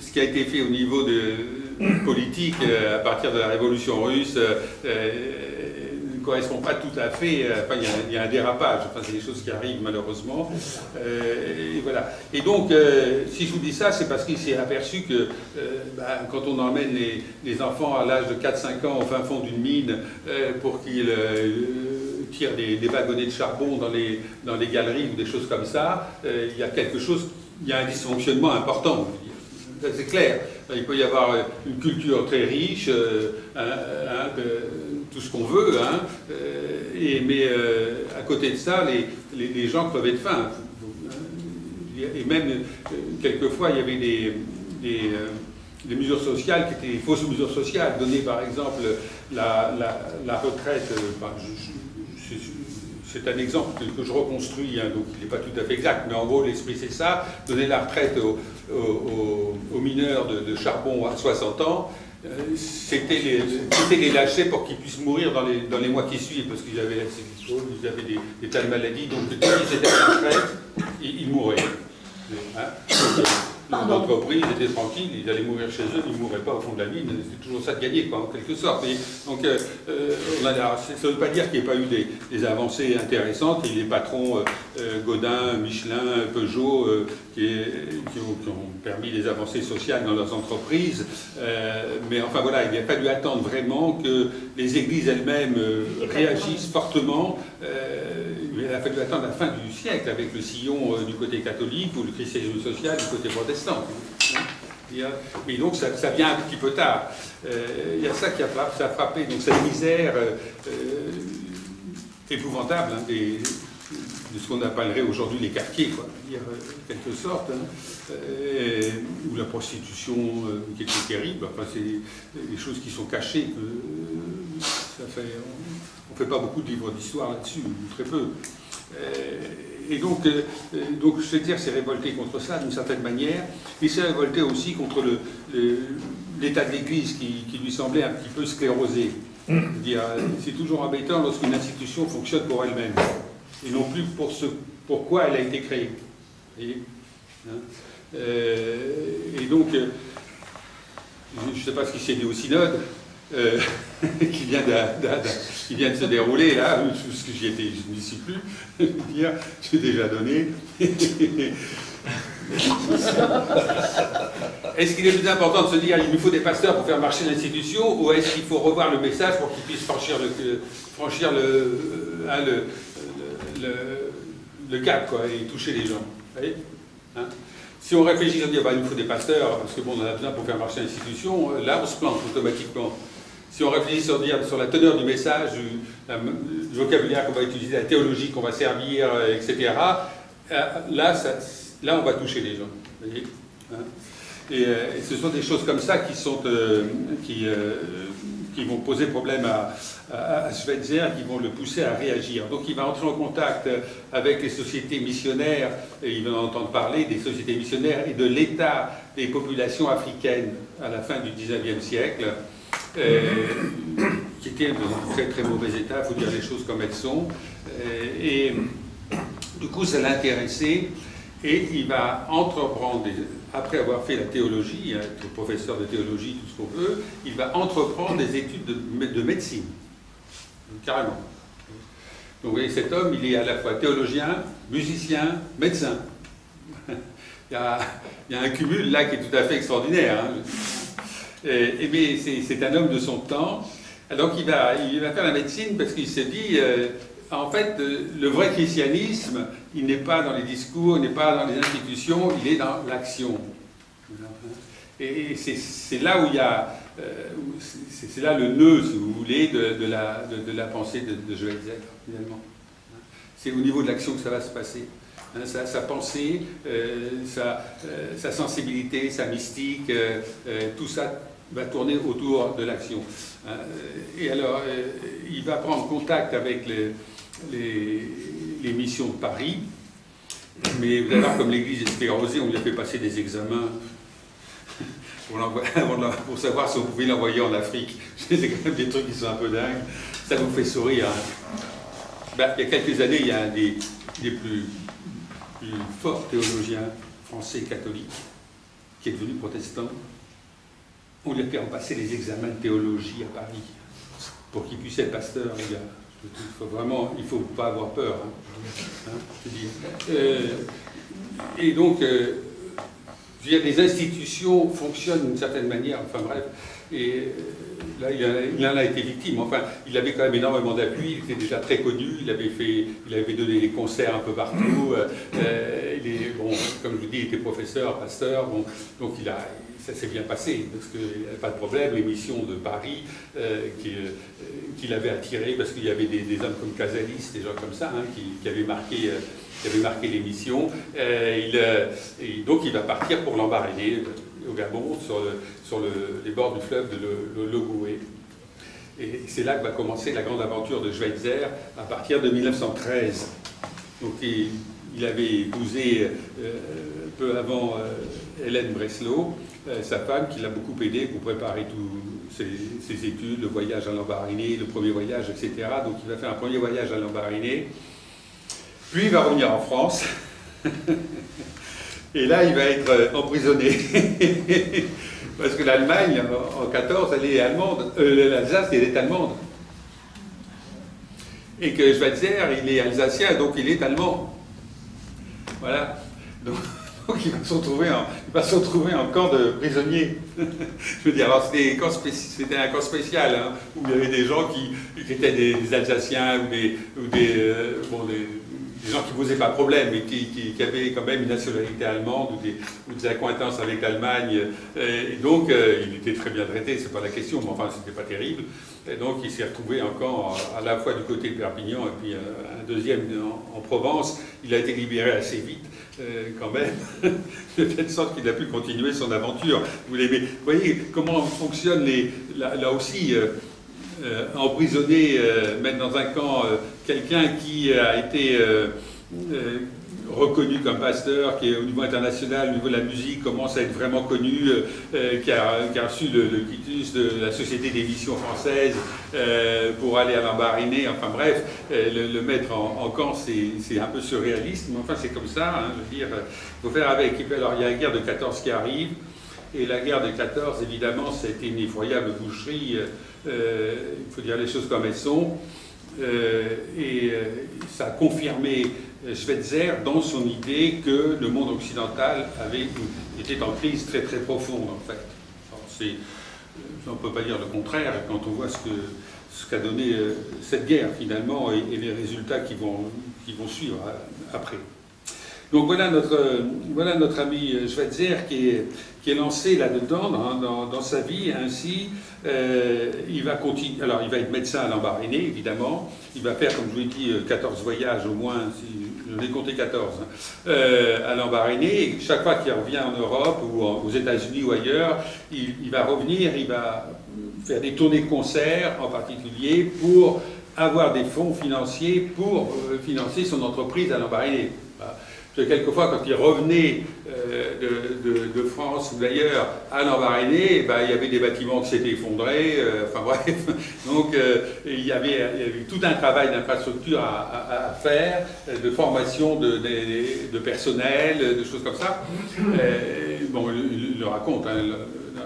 ce qui a été fait au niveau de politique à partir de la révolution russe, correspond pas tout à fait. Euh, il y, a, un dérapage. Enfin, c'est des choses qui arrivent malheureusement. Euh, et voilà. Et donc, euh, si je vous dis ça, c'est parce qu'il s'est aperçu que bah, quand on emmène les, enfants à l'âge de 4-5 ans au fin fond d'une mine pour qu'ils tirent des, des, wagonnets de charbon dans les, dans les galeries ou des choses comme ça, il y a quelque chose, il y a un dysfonctionnement important. C'est clair. Il peut y avoir une culture très riche, tout ce qu'on veut, hein, euh, et, mais euh, à côté de ça, les, les, gens crevaient de faim. Et même, euh, quelquefois, il y avait des, des, mesures sociales qui étaient des fausses mesures sociales. Donner, par exemple, la, la, retraite, c'est un exemple que, je reconstruis, hein, donc il n'est pas tout à fait exact, mais en gros, l'esprit, c'est ça. Donner la retraite aux, mineurs de, de, charbon à 60 ans, c'était les, les, lâcher pour qu'ils puissent mourir dans les, dans les mois qui suivent, parce qu'ils avaient ils avaient des, des, tas de maladies, donc dès qu'ils étaient à la retraite, ils, mouraient. Hein? L'entreprise était tranquille, ils allaient mourir chez eux, ils ne mourraient pas au fond de la mine, c'est toujours ça de gagner, quoi, en quelque sorte. donc, euh, euh, ça ne veut pas dire qu'il n'y ait pas eu des, avancées intéressantes, et les patrons euh, Godin, Michelin, Peugeot, qui, ont, permis des avancées sociales dans leurs entreprises, mais enfin voilà, il a fallu attendre vraiment que les églises elles-mêmes réagissent fortement il a fallu attendre la fin du siècle avec le sillon du côté catholique ou le christianisme social du côté protestant. Mais donc ça, vient un petit peu tard. Euh, il y a ça qui a, frappé, donc cette misère euh, euh, épouvantable hein, de ce qu'on appellerait aujourd'hui les quartiers, quoi, dire, quelque sorte, hein, ou la prostitution qui était terrible. Enfin, c'est des choses qui sont cachées. ça fait, on ne fait pas beaucoup de livres d'histoire là-dessus, très peu. Et donc, euh, donc dire, s'est révolté contre ça d'une certaine manière. Il s'est révolté aussi contre l'état de l'Église qui, lui semblait un petit peu sclérosé. C'est toujours embêtant lorsqu'une institution fonctionne pour elle-même et non plus pour ce pourquoi elle a été créée. Hein euh, et donc, euh, je ne sais pas ce qui s'est dit au synode, euh, [laughs] qui, vient de, vient de se dérouler là, parce que j'y étais, je n'y suis plus, [laughs] dire, j'ai déjà donné. [laughs] est-ce qu'il est plus important de se dire il nous faut des pasteurs pour faire marcher l'institution ou est-ce qu'il faut revoir le message pour qu'ils puissent franchir le, franchir le, hein, le, le, cap quoi, et toucher les gens hein si on réfléchit à dire bah, il nous faut des pasteurs parce que bon, on en a besoin pour faire marcher l'institution, là on se plante automatiquement si on réfléchit sur, sur la teneur du message, du, vocabulaire qu'on va utiliser, la théologie qu'on va servir, euh, etc., euh, là, là, on va toucher les gens. Hein. Euh, et, ce sont des choses comme ça qui, sont, qui, qui vont poser problème à, à, Schweitzer, qui vont le pousser à réagir. Donc il va entrer en contact avec les sociétés missionnaires, et il va entendre parler des sociétés missionnaires et de l'état des populations africaines à la fin du 19e siècle. qui étaient dans très très mauvais état, il faut dire les choses comme elles sont. et du coup, ça l'a intéressé et il va entreprendre, après avoir fait la théologie, hein, être professeur de théologie, tout ce qu'on veut, il va entreprendre des études de, médecine, carrément. Donc vous voyez, cet homme, il est à la fois théologien, musicien, médecin. [laughs] il, y a, un cumul là qui est tout à fait extraordinaire. Hein. Et, mais c'est un homme de son temps. Donc il va, il va faire la médecine parce qu'il s'est dit, euh, en fait, euh, le vrai christianisme, il n'est pas dans les discours, il n'est pas dans les institutions, il est dans l'action. Et c'est là où il y a, euh, c'est là le nœud, si vous voulez, de, la, pensée de, Joël Z, finalement. C'est au niveau de l'action que ça va se passer. Hein, sa, pensée, euh, sa, sensibilité, sa mystique, tout ça va tourner autour de l'action. Et alors, il va prendre contact avec les, les, missions de Paris. Mais vous allez voir, comme l'église est sclérosée, on lui a fait passer des examens [laughs] pour, savoir si on pouvait l'envoyer en Afrique. [laughs] C'est quand même des trucs qui sont un peu dingues. Ça vous fait sourire. Hein. Ben, il y a quelques années, il y a un des, plus, forts théologiens français catholiques qui est devenu protestant. On lui a fait en passer les examens de théologie à Paris pour qu'il puisse être pasteur. Il faut vraiment, il faut pas avoir peur. Hein. Hein, euh, et donc, euh, les institutions fonctionnent d'une certaine manière, enfin bref, et euh, là, il, en a été victime. Enfin, il avait quand même énormément d'appui, il était déjà très connu, il avait, fait, il avait donné des concerts un peu partout. est, bon, comme je vous dis, il était professeur, pasteur, donc il a, ça s'est bien passé, parce qu'il n'y avait pas de problème. L'émission de Paris, euh, euh, qu'il avait attiré, parce qu'il y avait des, hommes comme Casalis, des gens comme ça, hein, qui, avaient marqué, euh, marqué l'émission. donc il va partir pour l'embarrainer au Gabon, sur, les bords du fleuve de l'Ogoué. Et c'est là que va commencer la grande aventure de Schweitzer à partir de 1913. Donc il, avait épousé peu avant Hélène Breslau, euh, sa femme qui l'a beaucoup aidé pour préparer tous ses, études, le voyage à Lambaréné, le premier voyage, etc. Donc il va faire un premier voyage à Lambaréné, puis il va revenir en France, [laughs] et là il va être euh, emprisonné. [laughs] Parce que l'Allemagne, en 14, elle est allemande, euh, l'Alsace, elle est allemande. Et que Schweitzer, il est alsacien, donc il est allemand. Voilà. Donc, [laughs] il va se retrouver en, se en camp de prisonniers. Je veux dire, alors c'était un camp spécial, hein, où il y avait des gens qui, étaient des, Alsaciens ou des, euh, des, gens qui ne posaient pas problème, mais qui, avaient quand même une nationalité allemande ou des, ou des avec l'Allemagne. Euh, et donc, euh, il était très bien traité, c'est pas la question, mais enfin, c'était pas terrible. Et donc, il s'est retrouvé en camp à la fois du côté de Perpignan et puis un deuxième en Provence. Il a été libéré assez vite. Euh, quand même, [laughs] de telle sorte qu'il a pu continuer son aventure. Vous, voyez comment fonctionnent là, aussi, euh, euh, emprisonner, mettre dans un camp quelqu'un qui a été reconnu comme pasteur, qui est au niveau international, au niveau de la musique, commence à être vraiment connu, euh, euh, qui, a, reçu le, quitus de la Société d'édition française euh, pour aller à l'embariné, enfin bref, le, mettre en, camp, c'est un peu surréaliste, mais enfin c'est comme ça, hein, dire, faut faire avec. Alors il y a la guerre de 14 qui arrive, et la guerre de 14, évidemment, été une effroyable boucherie, il faut dire les choses comme elles sont, et ça a confirmé Schweitzer dans son idée que le monde occidental avait, était en crise très très profonde en fait. on ne peut pas dire le contraire quand on voit ce qu'a ce qu'a donné euh, cette guerre finalement et, les résultats qui vont, qui vont suivre euh, après. Donc voilà notre, voilà ami Schweitzer qui est, lancé là-dedans, dans, sa vie. Ainsi, euh, il va. Alors, il va être médecin à l'embarréné, évidemment. Il va faire, comme je vous l'ai dit, 14 voyages au moins, j'en ai compté 14, hein, euh, à l'embarréné. chaque fois qu'il revient en Europe ou aux États-Unis ou ailleurs, il, va revenir, il va faire des tournées de concerts en particulier pour avoir des fonds financiers pour euh, financer son entreprise à Lambaréné. Quelquefois, quand il revenait euh, de, France ou d'ailleurs à Lambaréné, ben, il y avait des bâtiments qui s'étaient effondrés, euh, enfin [laughs] bref. Donc il, y avait, tout un travail d'infrastructure à, faire, de formation de, personnel, de choses comme ça. bon, il, le raconte, hein,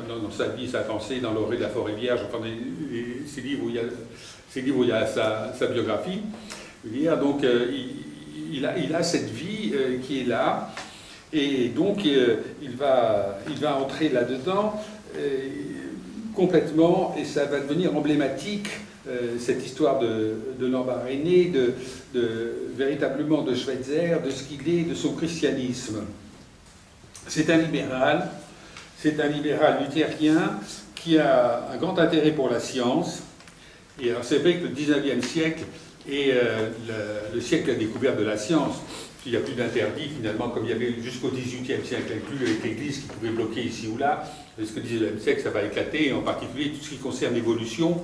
dans, sa vie, sa pensée, dans l'orée de la forêt vierge, enfin, ces livres où il y a c'est livres où il y a sa, biographie. donc, euh, il, a, cette vie euh, qui est là, et donc euh, il, va, entrer là-dedans complètement, et ça va devenir emblématique, cette histoire de, de Lambaréné, de, de, véritablement de Schweitzer, de ce qu'il est, de son christianisme. C'est un libéral, c'est un libéral luthérien qui a un grand intérêt pour la science, et alors c'est vrai que le 19e siècle est euh, le, siècle de la découverte de la science. Il n'y a plus d'interdit finalement, comme il y avait jusqu'au 18e siècle inclus avec l'Église qui pouvait bloquer ici ou là. Jusqu'au 19e siècle, ça va éclater, et en particulier tout ce qui concerne l'évolution.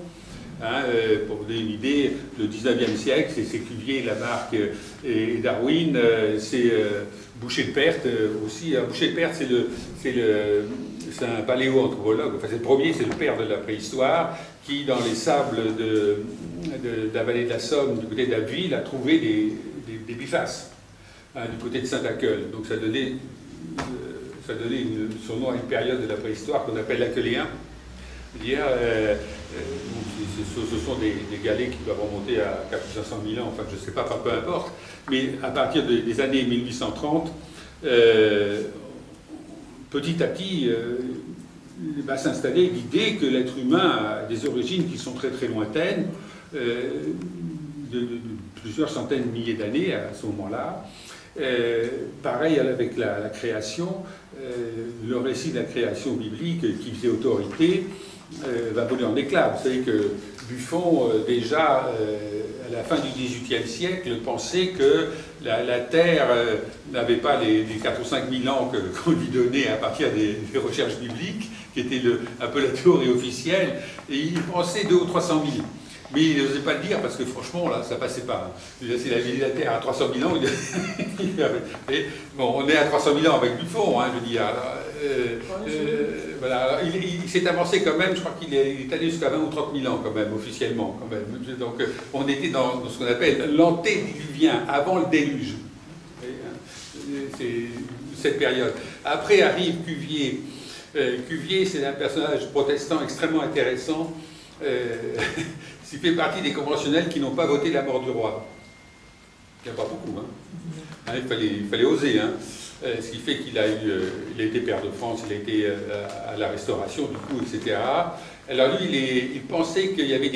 Hein, euh, pour vous donner une idée, le 19e siècle, c'est Cuvier, Lamarck euh, et Darwin, c'est Boucher de Perte aussi. Boucher de Perte, c'est le, c'est un paléoanthropologue, enfin c'est le premier, c'est le père de la préhistoire, qui dans les sables de, la vallée de la Somme, du côté de la ville, a trouvé des, bifaces, hein, du côté de Saint-Aquel. Donc ça donnait, euh, ça donnait son nom à une période de la préhistoire qu'on appelle l'aqueléen. Dire, euh, euh, ce, sont des, galets qui doivent remonter à 400 000 ans, enfin je ne sais pas, peu importe, mais à partir des années 1830, petit à petit, va s'installer l'idée que l'être humain a des origines qui sont très très lointaines, euh, de, plusieurs centaines de milliers d'années à ce moment-là. Euh, pareil avec la, création, le récit de la création biblique qui faisait autorité va voler en éclat. Vous savez que Buffon, déjà à la fin du XVIIIe siècle, pensait que la, Terre euh, n'avait pas les, 4 ou 5 000 ans qu'on lui donnait à partir des, recherches bibliques, qui était le, un peu la théorie officielle, et il pensait 2 ou 300 000. Mais il n'osait pas le dire parce que franchement, là, ça passait pas. C'est la vie de la Terre à 300 000 ans. [laughs] bon, on est à 300 000 ans avec Buffon, hein, je veux dire. Euh, euh, voilà. il, s'est avancé quand même, je crois qu'il est, allé jusqu'à 20 ou 30 000 ans quand même, officiellement. Quand même. Donc euh, on était dans, ce qu'on appelle l'antédiluvien, avant le déluge. C'est cette période. Après arrive Cuvier. Cuvier, c'est un personnage protestant extrêmement intéressant. [laughs] il fait partie des conventionnels qui n'ont pas voté la mort du roi. Il n'y a pas beaucoup. Hein. Hein, il, fallait, oser. Hein. Euh, ce qui fait qu'il a, eu, euh, a été père de France, il a été euh, à la Restauration, du coup, etc. Alors lui, il, pensait y avait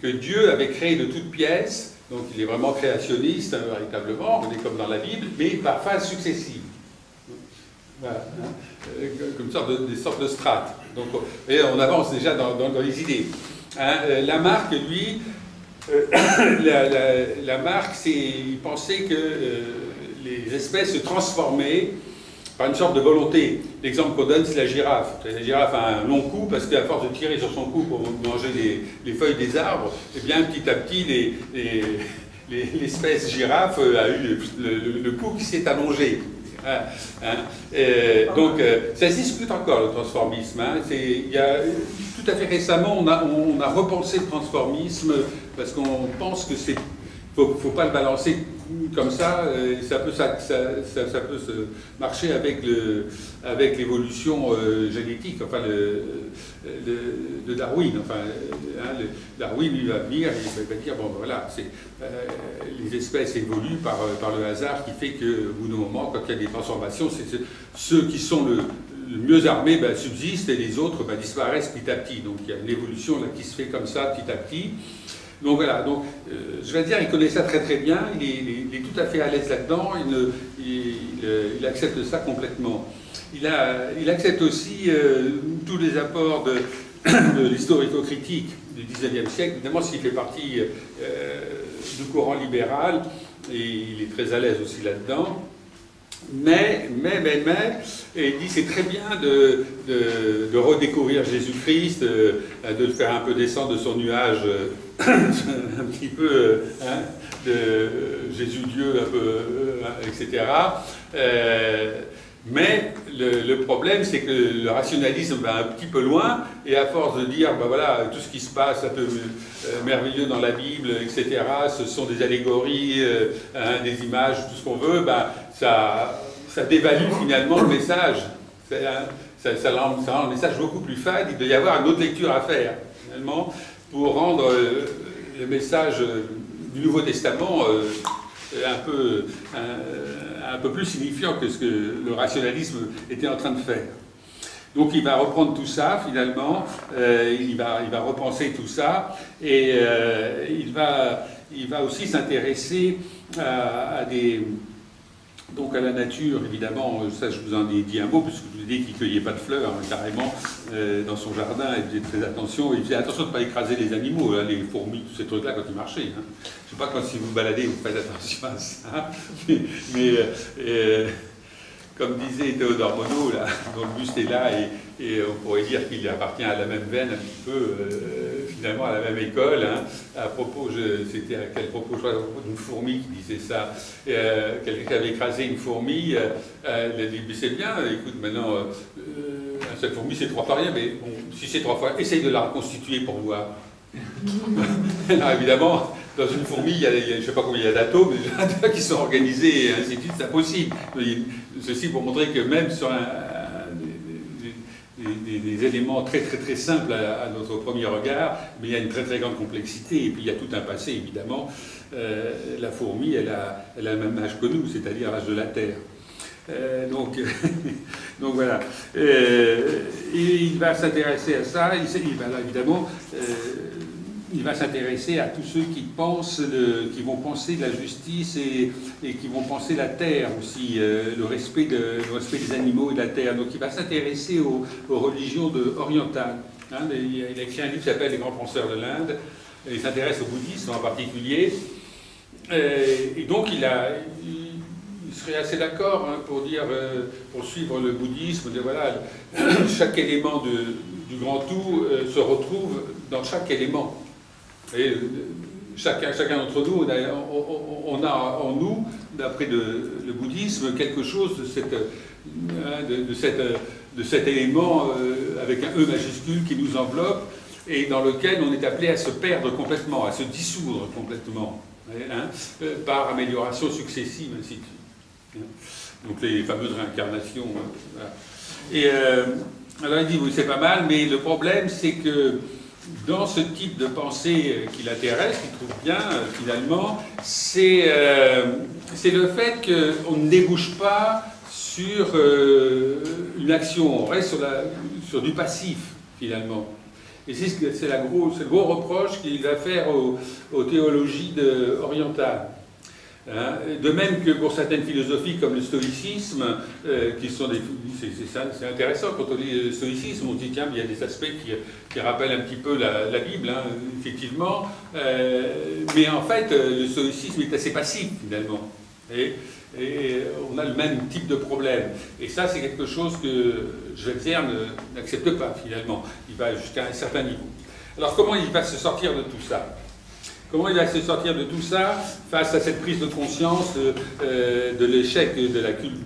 que Dieu avait créé de toutes pièces, donc il est vraiment créationniste, véritablement, on est comme dans la Bible, mais par phases successives. Voilà, comme sorte de, des sortes de strates. Donc, et on avance déjà dans, les idées. la marque, lui, [coughs] la, marque, c'est, il pensait que les espèces se transformaient par une sorte de volonté. L'exemple qu'on donne, c'est la girafe. La girafe a un long cou parce qu'à force de tirer sur son cou pour manger les, feuilles des arbres, eh bien, petit à petit, [laughs] l'espèce girafe a eu le, cou qui s'est allongé. Hein, hein. donc, euh, ça se discute encore, le transformisme. Hein. Y a, tout à fait récemment, on a, repensé le transformisme parce qu'on pense que c'est faut, pas le balancer comme ça, euh, ça peut, ça, peut marcher avec, l'évolution euh, génétique, enfin Darwin. Enfin, hein, Darwin lui va venir et il va dire bon ben voilà, euh, les espèces évoluent par, le hasard qui fait que au bout d'un moment, quand il y a des transformations, ceux qui sont le, mieux armés ben, subsistent et les autres ben, disparaissent petit à petit. Donc il y a une évolution qui se fait comme ça petit à petit. Donc voilà, donc, euh, je vais dire, il connaît ça très très bien, il est, tout à fait à l'aise là-dedans, il, accepte ça complètement. Il, accepte aussi euh, tous les apports de, [coughs] l'historico-critique du XIXe siècle, évidemment s'il fait partie euh, du courant libéral, et il est très à l'aise aussi là-dedans. Mais, mais, mais, mais, et il dit c'est très bien de, de, redécouvrir Jésus-Christ, euh, de le faire un peu descendre de son nuage, euh, [coughs] un petit peu euh, hein, de Jésus-Dieu, un peu, etc. mais le, problème, c'est que le rationalisme va un petit peu loin, et à force de dire, ben voilà, tout ce qui se passe, un peu merveilleux dans la Bible, etc., ce sont des allégories, hein, des images, tout ce qu'on veut, ben, ça, ça dévalue finalement le message. Ça, rend, le message beaucoup plus fade. Il doit y avoir une autre lecture à faire, finalement, pour rendre euh, le message euh, du Nouveau Testament euh, un, peu, peu plus signifiant que ce que le rationalisme était en train de faire. Donc il va reprendre tout ça finalement, il, va, il va repenser tout ça et il, va, il va aussi s'intéresser à, des, donc à la nature, évidemment, euh, ça je vous en ai dit un mot, puisque je vous ai dit qu'il ne cueillait pas de fleurs, hein, carrément, euh, dans son jardin, il faisait très attention, il faisait attention de ne pas écraser les animaux, hein, les fourmis, tous ces trucs-là, quand il marchait. Hein. Je ne sais pas quand si vous baladez, vous faites attention à ça, [laughs] mais, euh, comme disait Théodore Monod, là, dont le buste est là, et, on pourrait dire qu'il appartient à la même veine un petit peu, finalement à la même école. Hein. À propos, c'était à quel propos Je crois d'une fourmi qui disait ça. Euh, quelqu'un qui avait écrasé une fourmi, euh, euh, il a dit c'est bien, écoute, maintenant, cette fourmi c'est trois fois rien, mais bon, si c'est trois fois, essaye de la reconstituer pour voir. [laughs] Alors évidemment, dans une fourmi, il y a, je ne sais pas combien il y a d'atomes [laughs] qui sont organisés et ainsi de suite, c'est impossible. Ceci pour montrer que même sur un, des, éléments très très très simples à, notre premier regard, mais il y a une très très grande complexité, et puis il y a tout un passé évidemment. Euh, la fourmi, elle a, elle a le même âge que nous, c'est-à-dire l'âge de la Terre. Euh, donc, [laughs] donc voilà. Euh, il va s'intéresser à ça, il, il va évidemment il va s'intéresser à tous ceux qui pensent, qui vont penser la justice et, qui vont penser la terre aussi, euh, le, respect de, des animaux et de la terre. Donc il va s'intéresser aux, religions orientales. Hein. il, a, écrit un livre qui s'appelle Les grands penseurs de l'Inde. Il s'intéresse au bouddhisme en particulier. Euh, et, donc il, a, assez d'accord hein, pour dire, euh, pour suivre le bouddhisme, de voilà, [coughs] chaque élément du grand tout se retrouve dans chaque élément. Euh, chacun, chacun d'entre nous, on a, en nous, d'après le bouddhisme, quelque chose de, hein, cette, de cet élément euh, avec un E majuscule qui nous enveloppe et dans lequel on est appelé à se perdre complètement, à se dissoudre complètement, hein, euh, par amélioration successive, ainsi de suite. Hein. Donc les fameuses réincarnations. Alors il dit, oui, c'est pas mal, mais le problème, c'est que dans ce type de pensée euh, qui l'intéresse, qu'il trouve bien euh, finalement, euh, c'est le fait qu'on ne débouche pas sur une action, on reste sur, du passif finalement. Et c'est le gros reproche qu'il va faire aux théologies orientales. Hein, de même que pour certaines philosophies comme le stoïcisme, euh, qui sont. C'est intéressant quand on dit le stoïcisme, on dit tiens, il y a des aspects qui, rappellent un petit peu la, Bible, hein, effectivement. Euh, mais en fait, le stoïcisme est assez passif finalement. Et, on a le même type de problème. Et ça, c'est quelque chose que Schweitzer n'accepte pas finalement. Il va jusqu'à un certain niveau. Alors comment il va se sortir de tout ça? Comment il va se sortir de tout ça face à cette prise de conscience euh, de l'échec de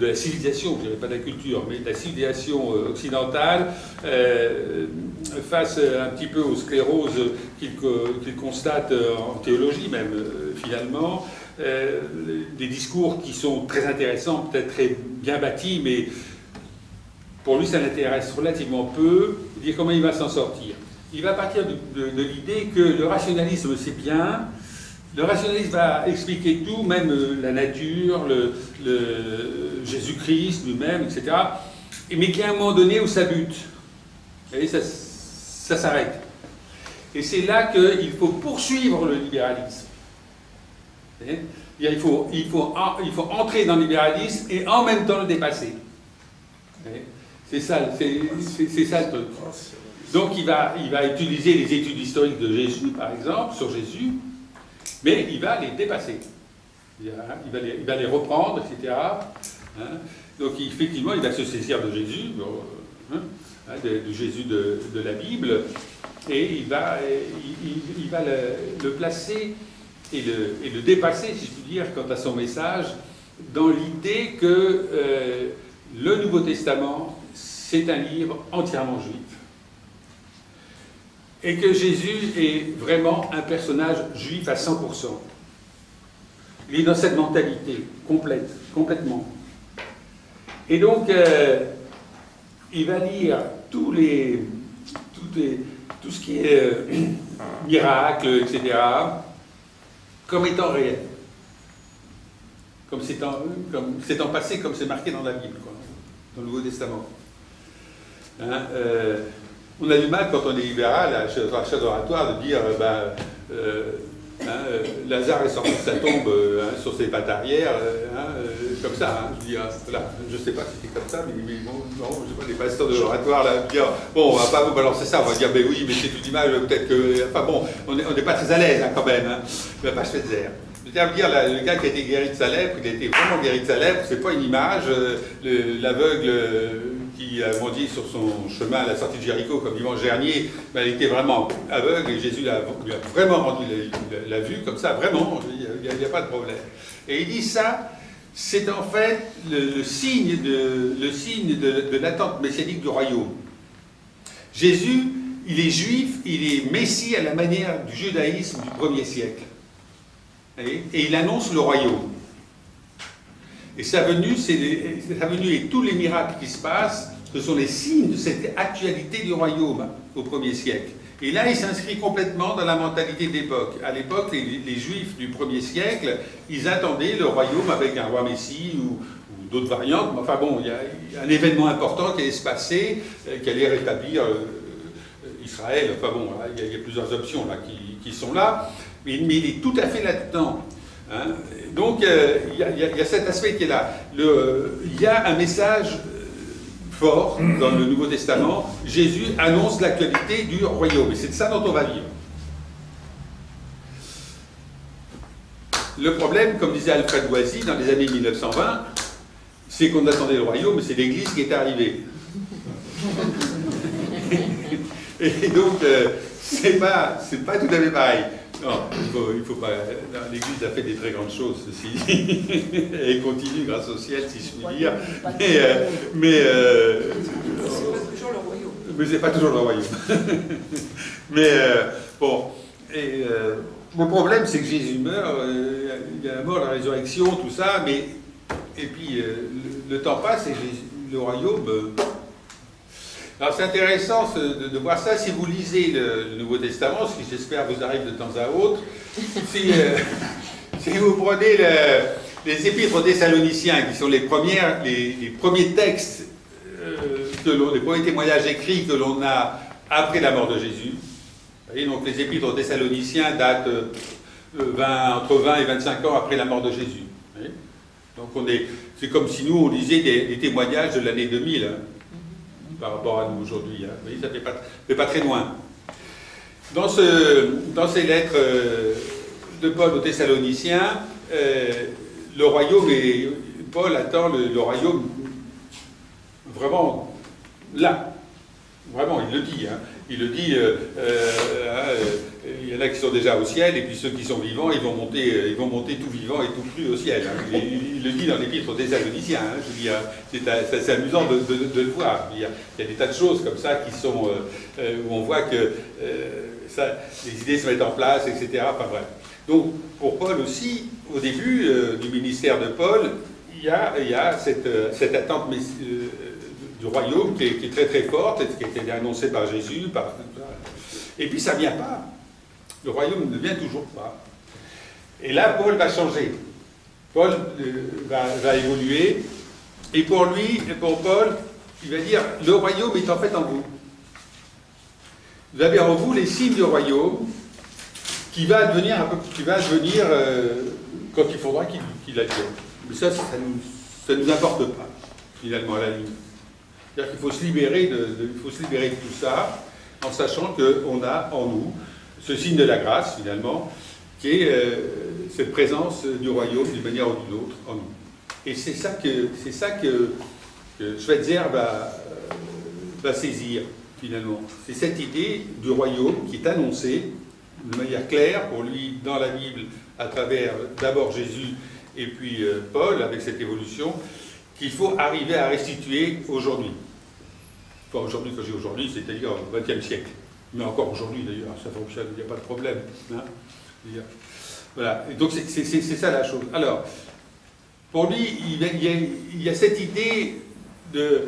la, civilisation, je dirais pas de la culture, mais de la civilisation euh, occidentale, euh, face un petit peu aux scléroses qu'il constate en théologie même, finalement, des discours qui sont très intéressants, peut-être très bien bâtis, mais pour lui ça l'intéresse relativement peu, dire comment il va s'en sortir il va partir de, l'idée que le rationalisme c'est bien, le rationalisme va expliquer tout, même euh, la nature, le, Jésus-Christ lui-même, etc. Mais qu'il y a un moment donné où ça bute. Ça, s'arrête. Et c'est là qu'il faut poursuivre le libéralisme. Il faut, il, faut, entrer dans le libéralisme et en même temps le dépasser. C'est ça, c'est ça le truc. Donc il va, il va utiliser les études historiques de Jésus, par exemple, sur Jésus, mais il va les dépasser. Il va les, reprendre, etc. Hein. Donc effectivement, il va se saisir de Jésus, hein, hein, de, Jésus de, la Bible, et il va, il, va le, placer et le, et le, dépasser, si je puis dire, quant à son message, dans l'idée que euh, le Nouveau Testament, c'est un livre entièrement juif. Et que Jésus est vraiment un personnage juif à 100%. Il est dans cette mentalité complète, complètement. Et donc, euh, il va lire tous les, tout, ce qui est euh, [clears throat] miracle, etc., comme étant réel. Comme c'est en, passé, comme c'est marqué dans la Bible, dans le Nouveau Testament. Hein, euh, on a du mal, quand on est libéral, à l'achat d'oratoire, de dire ben, Hein, euh, Lazare est sorti de sa tombe euh, hein, sur ses pattes arrière, euh, hein, comme ça. je ne sais pas si c'était comme ça, mais, bon, non, je sais pas, les pasteurs de l'oratoire, là, bon, on va pas vous balancer ça, on va dire, ben oui, mais c'est une image, peut-être que. Enfin bon, on n'est pas très à l'aise quand même, hein, mais pas Schweitzer. Je veux dire, le gars qui a été guéri de sa lèpre, il a été vraiment guéri de sa lèpre, c'est pas une image. L'aveugle qui a menti sur son chemin à la sortie de Jéricho comme dimanche dernier, ben, il était vraiment aveugle et Jésus lui a vraiment rendu la, vue comme ça, vraiment, il n'y a, pas de problème. Et il dit ça, c'est en fait le, signe de, l'attente messianique du royaume. Jésus, il est juif, il est messie à la manière du judaïsme du premier siècle. Et il annonce le royaume. Et sa venue, sa venue et tous les miracles qui se passent, ce sont les signes de cette actualité du royaume au premier siècle. Et là, il s'inscrit complètement dans la mentalité d'époque. À l'époque, les, Juifs du premier siècle, ils attendaient le royaume avec un roi Messie ou, d'autres variantes. Enfin bon, il y a un événement important qui allait se passer, euh, qui allait rétablir euh, Israël. Enfin bon, il y, a, plusieurs options là qui, sont là. Mais, mais, il est tout à fait là-dedans. Hein? Donc, euh, il y, a cet aspect qui est là. il y a un message fort dans le Nouveau Testament. Jésus annonce l'actualité du royaume. Et c'est de ça dont on va vivre. Le problème, comme disait Alfred Boisy dans les années 1920, c'est qu'on attendait le royaume, mais c'est l'Église qui est arrivée. [laughs] Et donc, euh, c'est pas, pas tout à fait pareil. Non, il faut, pas. L'Église a fait des très grandes choses, ceci. [laughs] Elle continue grâce au ciel, si je puis dire. Mais. Euh, mais euh, c'est pas toujours le royaume. Mais c'est pas toujours le royaume. [laughs] mais euh, bon. Et, mon problème, c'est que Jésus meurt, il y a la mort, la résurrection, tout ça, mais. Et puis, le, temps passe et le royaume alors c'est intéressant de, voir ça si vous lisez le, Nouveau Testament, ce qui j'espère vous arrive de temps à autre. [laughs] Si, euh, vous prenez les épîtres Thessaloniciens, qui sont les, premières, les, premiers textes, euh, que les premiers témoignages écrits que l'on a après la mort de Jésus, voyez, donc les épîtres Thessaloniciens datent euh, entre 20 et 25 ans après la mort de Jésus. Donc on est, c'est comme si nous on lisait des, témoignages de l'année 2000 par rapport à nous aujourd'hui. Hein. Vous voyez, ça ne fait pas, très loin. Dans, ce, dans ces lettres euh, de Paul aux Thessaloniciens, euh, le royaume, et Paul attend le, royaume vraiment là. Vraiment, il le dit. Hein. Il le dit, euh, hein, il y en a qui sont déjà au ciel, et puis ceux qui sont vivants, ils vont monter, euh, ils vont monter tout vivant et tout cru au ciel. Hein. Il, le dit dans l'épître des Thessaloniciens. Hein, c'est amusant de, le voir. Il y, a, des tas de choses comme ça qui sont euh, euh, où on voit que les idées se mettent en place, etc. Enfin bref. Donc pour Paul aussi, au début du ministère de Paul, il y a, cette, attente du royaume qui est, très très forte, qui a été annoncée par Jésus. Par, et puis ça ne vient pas le royaume ne vient toujours pas. Et là, Paul va changer. Paul euh, va, évoluer. Et pour lui, et pour Paul, il va dire, le royaume est en fait en vous. Vous avez en vous les signes du royaume qui va devenir, un peu, qui va devenir euh, quand il faudra qu'il qu advienne. Mais ça, ça ne nous, importe pas, finalement, à la ligne. C'est-à-dire qu'il faut se libérer de, faut se libérer de tout ça en sachant qu'on a en nous ce signe de la grâce, finalement, qui est euh, cette présence du royaume d'une manière ou d'une autre en nous. Et c'est ça que, c'est ça que, Schweitzer va, va saisir, finalement. C'est cette idée du royaume qui est annoncée de manière claire pour lui dans la Bible à travers d'abord Jésus et puis euh, Paul avec cette évolution qu'il faut arriver à restituer aujourd'hui. Enfin aujourd'hui, quand je dis aujourd'hui, c'est-à-dire au XXe siècle. Mais encore aujourd'hui d'ailleurs, ça fonctionne, il n'y a pas de problème. Hein. voilà, donc c'est ça la chose. Alors, pour lui, il y a, cette idée euh,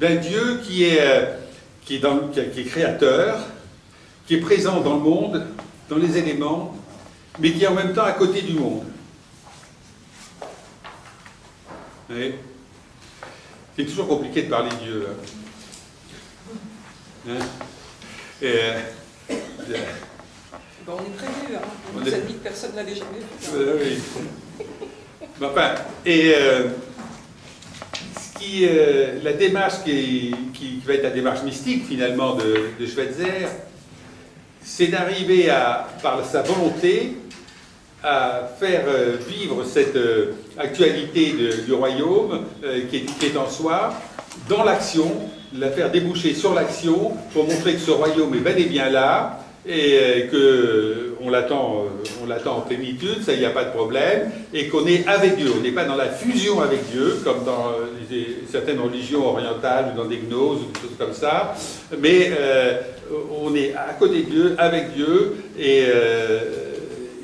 d'un Dieu qui est, euh, qui, est dans, qui est créateur, qui est présent dans le monde, dans les éléments, mais qui est en même temps à côté du monde. C'est toujours compliqué de parler de Dieu. Hein. Hein. Euh, on est prévu, hein. on, nous a dit que personne n'avait jamais vu. Euh, oui. enfin, et euh, ce qui, la démarche qui, qui, va être la démarche mystique finalement de, de Schweitzer, c'est d'arriver à, par sa volonté, à faire euh, vivre cette euh, actualité du royaume euh, qui, est, en soi dans l'action, la faire déboucher sur l'action pour montrer que ce royaume est bel et bien là et que on l'attend, l'attend en plénitude, ça il n'y a pas de problème, et qu'on est avec Dieu. On n'est pas dans la fusion avec Dieu, comme dans certaines religions orientales ou dans des gnoses ou des choses comme ça, mais on est à côté de Dieu, avec Dieu, et,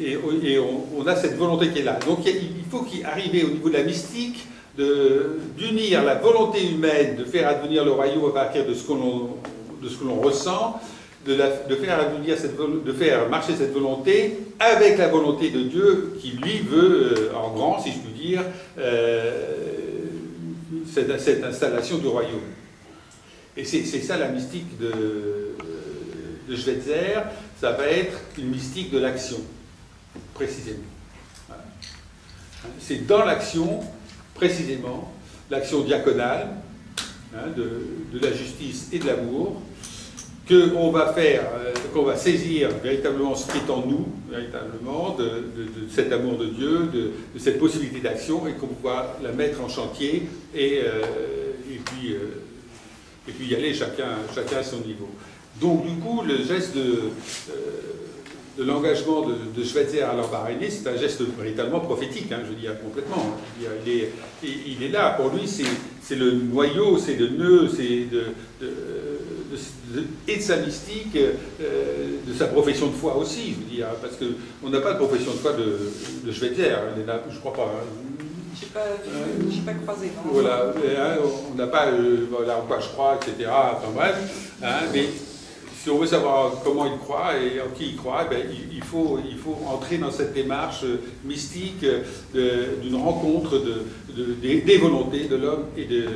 et, on, a cette volonté qui est là. Donc il faut qu'il arrive au niveau de la mystique d'unir la volonté humaine de faire advenir le royaume à partir de ce que l'on ressent, de, de, faire advenir cette, de faire marcher cette volonté avec la volonté de Dieu qui lui veut, euh, en grand si je puis dire, euh, cette, cette installation du royaume. Et c'est ça la mystique de, de Schweitzer, ça va être une mystique de l'action, précisément. C'est dans l'action, précisément, l'action diaconale, hein, de, la justice et de l'amour, qu'on va faire, euh, qu'on va saisir véritablement ce qui est en nous, véritablement, de, cet amour de Dieu, de, cette possibilité d'action, et qu'on va la mettre en chantier et, euh, puis, euh, et puis y aller chacun, chacun à son niveau. Donc, du coup, le geste de, de l'engagement de, de, Schweitzer à l'embarrainer, c'est un geste véritablement prophétique, hein, je veux dire, complètement. il, est, il, est, là, pour lui, c'est le noyau, c'est le nœud, c'est de, et de sa mystique, euh, de sa profession de foi aussi, je veux dire, parce qu'on n'a pas de profession de foi de, Schweitzer, hein, je crois pas. Hein. Je n'ai pas, pas, croisé. Non voilà, hein, on n'a pas, euh, voilà, en quoi je crois, etc. Enfin bref, mais si on veut savoir comment il croit et en qui il croit, eh il, faut, il faut entrer dans cette démarche mystique d'une rencontre de, des, volontés de l'homme et de,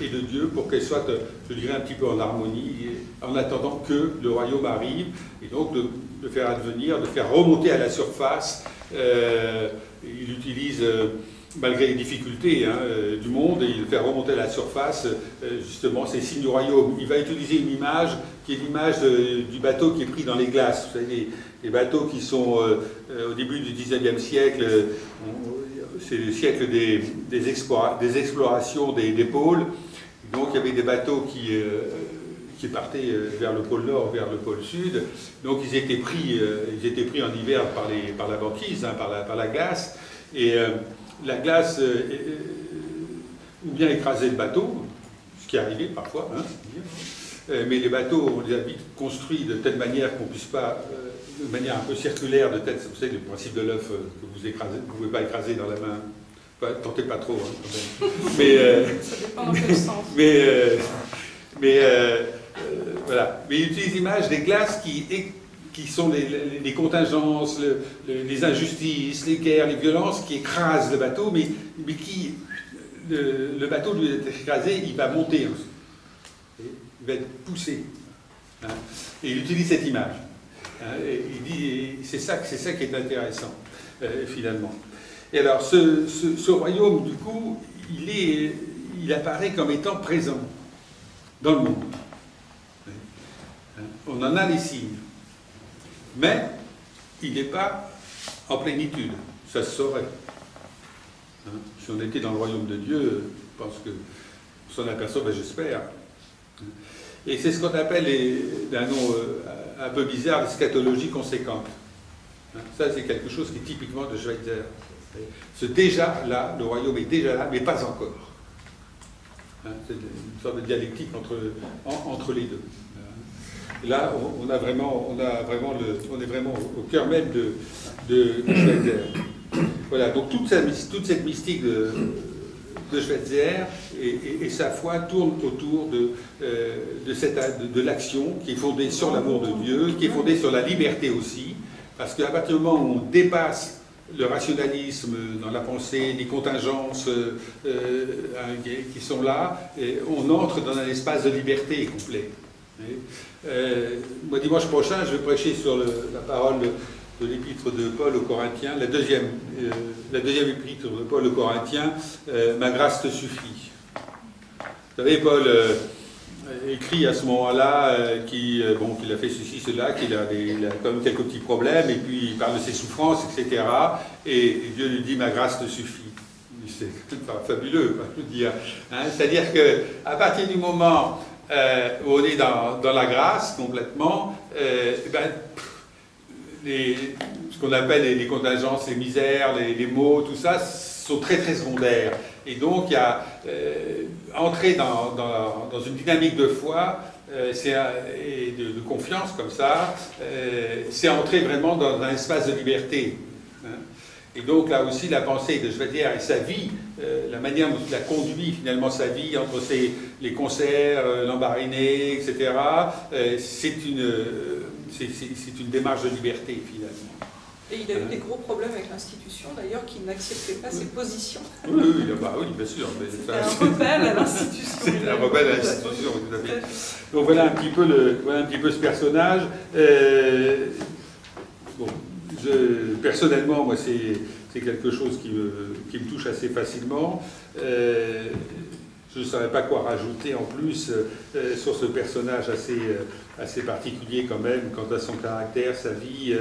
et de Dieu pour qu'elle soit, je dirais, un petit peu en harmonie, en attendant que le royaume arrive, et donc de, faire advenir, de faire remonter à la surface. Euh, il utilise... Euh, malgré les difficultés hein, euh, du monde, et il fait remonter à la surface euh, justement ces signes du royaume. Il va utiliser une image qui est l'image euh, du bateau qui est pris dans les glaces. Vous savez, les, bateaux qui sont au début du 19e siècle, c'est le siècle des, explorations des, pôles. Donc il y avait des bateaux qui, partaient vers le pôle nord, vers le pôle sud. Donc ils étaient pris, ils étaient pris en hiver par, la banquise, hein, par la glace. Et la glace euh, ou bien écraser le bateau, ce qui est arrivé parfois, hein, euh, mais les bateaux, on les a construits de telle manière qu'on ne puisse pas, euh, de manière un peu circulaire, de telle, vous savez, le principe de l'œuf que vous écrasez, vous ne pouvez pas écraser dans la main. tentez pas trop, hein, Mais, Ça dépend dans quel sens. [laughs] Mais, mais voilà. Mais il utilise l'image des glaces qui qui sont les, contingences, les injustices, les guerres, les violences qui écrasent le bateau, mais, mais qui, le, bateau lui est écrasé, il va monter, il va être poussé. Hein. Et il utilise cette image. Hein. il dit, c'est ça, c'est ça qui est intéressant, euh, finalement. Et alors, ce, ce, royaume, du coup, il, est, il apparaît comme étant présent dans le monde. Hein. On en a les signes mais il n'est pas en plénitude, ça se saurait. Hein? si on était dans le royaume de Dieu, je pense que s'en aperçoit, ben, j'espère. Et c'est ce qu'on appelle, d'un nom euh, un peu bizarre, l'eschatologie conséquente. Hein? Ça, c'est quelque chose qui est typiquement de Schweitzer. C'est déjà là, le royaume est déjà là, mais pas encore. Hein, c'est une sorte de dialectique entre, entre les deux. Là, on, est vraiment au, cœur même de, de, Voilà, donc toute, cette mystique de, Schweitzer et, sa foi tourne autour de, euh, de, l'action qui est fondée sur l'amour de Dieu, qui est fondée sur la liberté aussi, parce qu'à partir du moment où on dépasse le rationalisme dans la pensée, les contingences euh, euh, qui sont là, on entre dans un espace de liberté complet. Euh, moi, dimanche prochain, je vais prêcher sur la parole de l'épître de Paul aux Corinthiens, la deuxième, deuxième épître de Paul aux Corinthiens, Ma grâce te suffit. Vous savez, Paul écrit à ce moment-là euh, qu'il euh, a fait ceci, cela, qu'il a, a, quand même quelques petits problèmes, et puis il parle de ses souffrances, etc. Et, Dieu lui dit Ma grâce te suffit. C'est [laughs] fabuleux, je veux dire. Hein. C'est-à-dire qu'à partir du moment euh, où on est dans, la grâce complètement, eh ben, ce qu'on appelle les, contingences, les misères, les, maux, tout ça, sont très très secondaires. Et donc, y a euh, entrer dans, une dynamique de foi euh, et de, confiance comme ça, euh, c'est entrer vraiment dans un espace de liberté. Et donc là aussi, la pensée de Schweitzer et sa vie, la manière dont il a conduit finalement sa vie entre ses, les concerts, l'embariné, etc., c'est une, c'est une démarche de liberté finalement. Et il a eu des gros problèmes avec l'institution, d'ailleurs, qui n'acceptait pas ses positions. Oui, oui, bah, oui bien sûr. C'est [laughs] un rebelle à l'institution. C'est un rebelle à l'institution, tout à fait. Donc voilà un petit peu, le, voilà un petit peu ce personnage. Euh, bon, personnellement, moi, c'est quelque chose qui me, qui me, touche assez facilement. Euh, je ne savais pas quoi rajouter en plus euh, sur ce personnage assez, euh, assez particulier quand même, quant à son caractère, sa vie.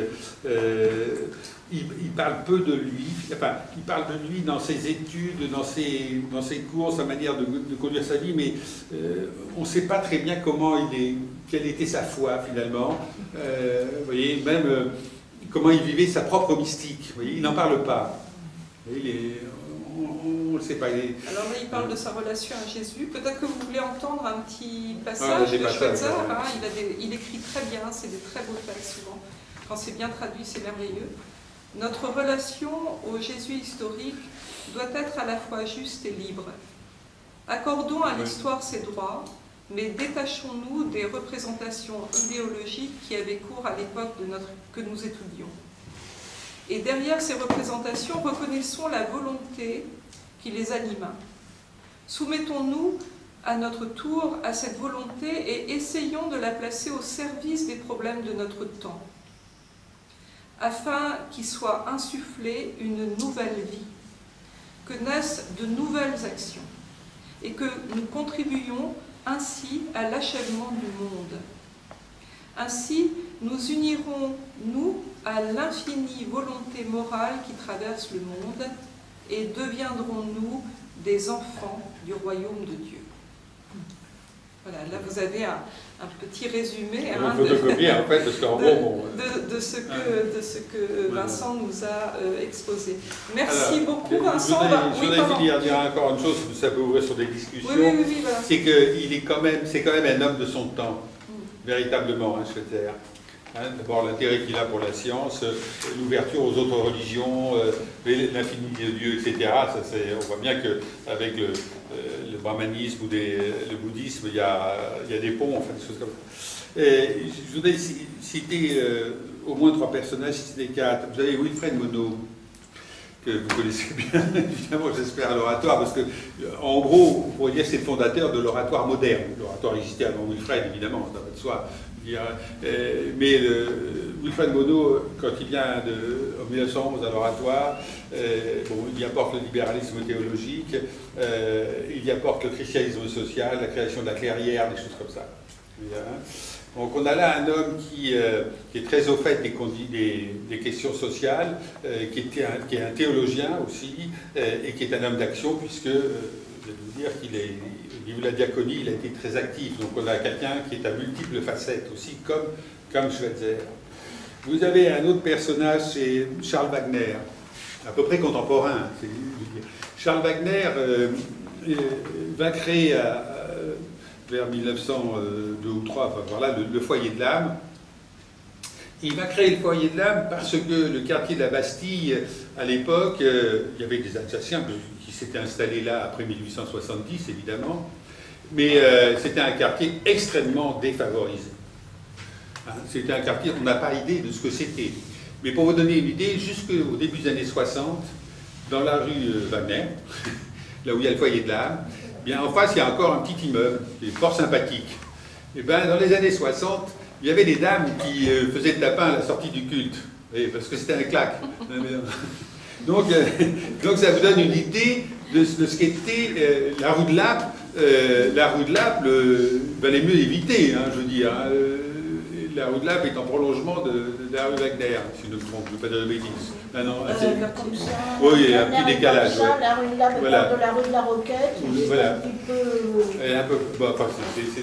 Il, parle peu de lui, enfin, il parle de lui dans ses études, dans ses, dans ses cours, sa manière de, conduire sa vie, mais on ne sait pas très bien comment il est, quelle était sa foi finalement. vous voyez, même comment il vivait sa propre mystique. Vous voyez, il n'en parle pas. il est, on ne sait pas. Alors là, il parle de sa relation à Jésus. Peut-être que vous voulez entendre un petit passage de Schweitzer. Hein. il, il, écrit très bien, c'est des très beaux textes souvent. Quand c'est bien traduit, c'est merveilleux. Notre relation au Jésus historique doit être à la fois juste et libre. Accordons à l'histoire ses droits, mais détachons-nous des représentations idéologiques qui avaient cours à l'époque que nous étudions. Et derrière ces représentations, reconnaissons la volonté qui les anima. Soumettons-nous à notre tour à cette volonté et essayons de la placer au service des problèmes de notre temps, afin qu'il soit insufflé une nouvelle vie, que naissent de nouvelles actions, et que nous contribuions ainsi à l'achèvement du monde. Ainsi, nous unirons, nous, à l'infinie volonté morale qui traverse le monde et deviendrons-nous des enfants du royaume de Dieu. Voilà, là vous avez un, petit résumé hein, de, en fait, parce qu'en gros, de, de, ce que, de ce que Vincent nous a euh, exposé. Merci beaucoup Vincent. Je voudrais, dire encore une chose, ça peut ouvrir sur des discussions. Oui, oui, oui, C'est qu'il est quand même, c'est quand même un homme de son temps, mm. véritablement, hein, Schweitzer. Hein, d'abord l'intérêt qu'il a pour la science, euh, l'ouverture aux autres religions, euh, l'infini de Dieu, etc. Ça, on voit bien qu'avec le, euh, le, brahmanisme ou le bouddhisme, il y, a, des ponts, enfin des choses comme ça. Je voudrais citer au moins trois personnages, citer quatre. Vous avez Wilfred Monod, que vous connaissez bien, [laughs] évidemment, j'espère, l'oratoire, parce que, en gros, on pourrait dire c'est le fondateur de l'oratoire moderne. L'oratoire existait avant Wilfred, évidemment, ça va de soi. Euh, mais Wilfred Monod, quand il vient de, en 1911 à l'oratoire, euh, il y apporte le libéralisme théologique, euh, il y apporte le christianisme social, la création de la clairière, des choses comme ça. Donc on a là un homme qui, est très au fait des, questions sociales, qui, était un, qui, est un théologien aussi, et qui est un homme d'action, puisque, je vais vous dire qu'il est, niveau de la diaconie, il a été très actif. Donc on a quelqu'un qui est à multiples facettes aussi, comme, comme Schweitzer. Vous avez un autre personnage, c'est Charles Wagner, à peu près contemporain. Charles Wagner va créer vers 1902 ou 3, enfin voilà, le, foyer de l'âme. Il va créer le foyer de l'âme parce que le quartier de la Bastille, à l'époque, euh, il y avait des Alsaciens qui s'étaient installés là après 1870, évidemment, mais euh, c'était un quartier extrêmement défavorisé. Hein, c'était un quartier, on n'a pas idée de ce que c'était. Mais pour vous donner une idée, jusqu'au début des années 60, dans la rue euh, Wagner, [laughs] là où il y a le foyer de l'âme, bien en face, il y a encore un petit immeuble qui est fort sympathique. Et bien, dans les années 60, il y avait des dames qui euh, faisaient de lapin à la sortie du culte, parce que c'était un claque. [laughs] [laughs] donc, euh, donc, ça vous donne une idée de, ce qu'était euh, la rue de Lappe. La rue de Lappe, valait mieux éviter, hein, je veux dire. Hein, la rue de Lappe est en prolongement de, la rue Wagner, si je ne me trompe, je ne veux pas dire de bêtises. Ah non, euh, comme ça, oui, il y a un petit décalage. Ça, La rue de Lappe voilà. de la rue de la Roquette, voilà. un petit peu... Un peu enfin,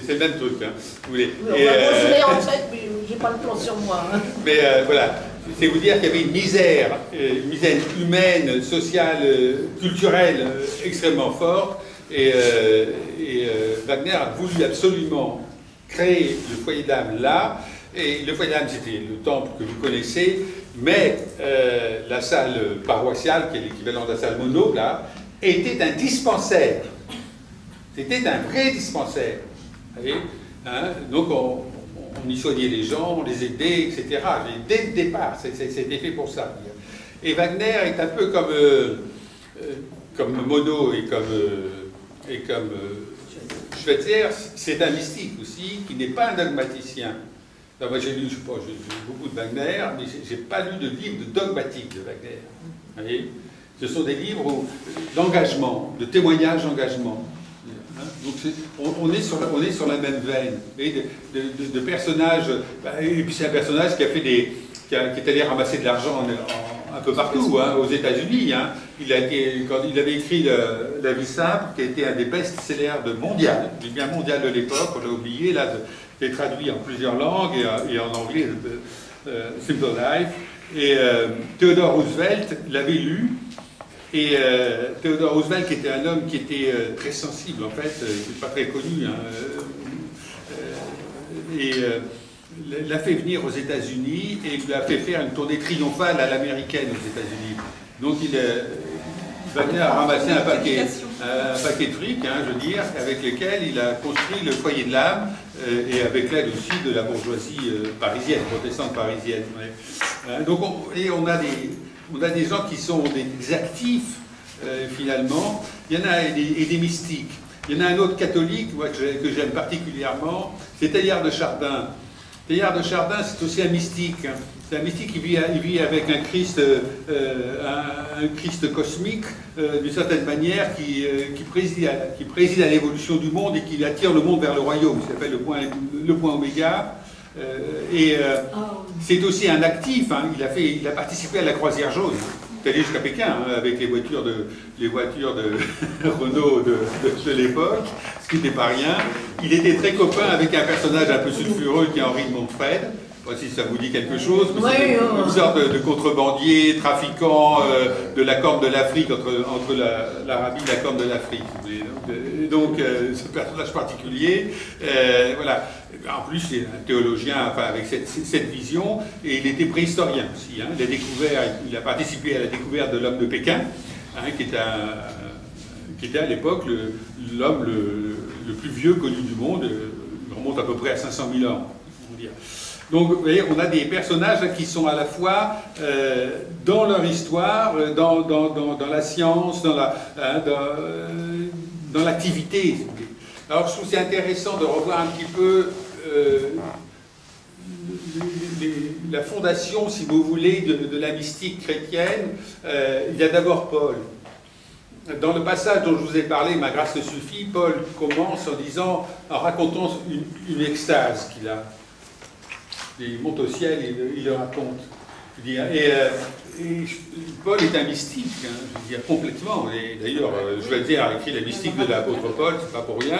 c'est le même truc, hein, vous voulez. Oui, Et, euh... je l'ai en [laughs] tête, mais je n'ai pas le plan sur moi. Hein. Mais euh, voilà, c'est vous dire qu'il y avait une misère, euh, une misère humaine, sociale, culturelle extrêmement forte. Et, et Wagner a voulu absolument créer le foyer d'âme là, et le foyer d'âme, c'était le temple que vous connaissez, mais euh, la salle paroissiale, qui est l'équivalent de la salle mono, là, était un dispensaire. C'était un vrai dispensaire. Vous hein Donc on, y soignait les gens, on les aidait, etc. dès le départ, c'était fait pour ça. Et Wagner est un peu comme, euh, euh, comme Mono et comme, et comme Schweitzer, c'est un mystique aussi, qui n'est pas un dogmaticien moi, j'ai lu, beaucoup de Wagner, mais je n'ai pas lu de livre de dogmatique de Wagner. Vous voyez? Ce sont des livres d'engagement, de témoignage d'engagement. Hein? Donc on, est sur la, même veine, de, personnages. Bah, et puis c'est un personnage qui a fait des, qui, est allé ramasser de l'argent un peu partout, hein, aux États-Unis. Hein. Il, avait écrit La vie simple, qui a été un des best-sellers de mondial, du bien mondial de l'époque, on l'a oublié, là, qui est traduit en plusieurs langues et, en anglais, euh, Simple Life. Et euh, Theodore Roosevelt l'avait lu. Et euh, Theodore Roosevelt, qui était un homme qui était très sensible, en fait, c'est pas très connu, hein, et l'a fait venir aux États-Unis et lui a fait faire une tournée triomphale à l'américaine aux États-Unis. Donc il, Wagner a ramassé un paquet, un paquet de fric, hein, je veux dire, avec lequel il a construit le foyer de l'âme euh, et avec l'aide aussi de la bourgeoisie euh, parisienne, protestante parisienne. Donc on, et on a, des, gens qui sont des, actifs euh, finalement, il y en a et des, mystiques. Il y en a un autre catholique moi, que j'aime particulièrement, c'est Taillard de Chardin. Taillard de Chardin, c'est aussi un mystique. Hein. C'est un mystique qui vit, avec un Christ, un, Christ cosmique, d'une certaine manière, qui, qui, préside à, à l'évolution du monde et qui attire le monde vers le royaume. Ça s'appelle le point, le point oméga. et c'est aussi un actif. Hein. il, a il participé à la croisière jaune allé jusqu'à Pékin hein, avec les voitures de, les voitures de [laughs] Renault de, de, l'époque, ce qui n'était pas rien. Il était très copain avec un personnage un peu sulfureux qui est Henri de Montfred. Pas si ça vous dit quelque chose, une sorte de, contrebandier, trafiquant euh, de la corne de l'Afrique, entre, entre l'Arabie et la corne de l'Afrique. Donc, euh, ce personnage particulier, euh, voilà. En plus, c'est un théologien enfin, avec cette, cette, vision, et il était préhistorien aussi. Hein. Il, a découvert, il a participé à la découverte de l'homme de Pékin, hein, qui, était qui, était à l'époque l'homme le, plus vieux connu du monde. Il remonte à peu près à 500 000 ans. Donc, vous voyez, on a des personnages qui sont à la fois euh, dans leur histoire, euh, dans, la science, dans hein, euh, l'activité. Alors, je trouve c'est intéressant de revoir un petit peu la fondation, si vous voulez, de, la mystique chrétienne. il y a d'abord Paul. Dans le passage dont je vous ai parlé, Ma grâce te suffit, Paul commence en disant, en racontant une, extase qu'il a Il monte au ciel et il le raconte. Et, euh, Paul est un mystique, hein, je complètement. D'ailleurs, euh, je vais dire, a écrit la mystique de l'apôtre Paul, c'est pas pour rien,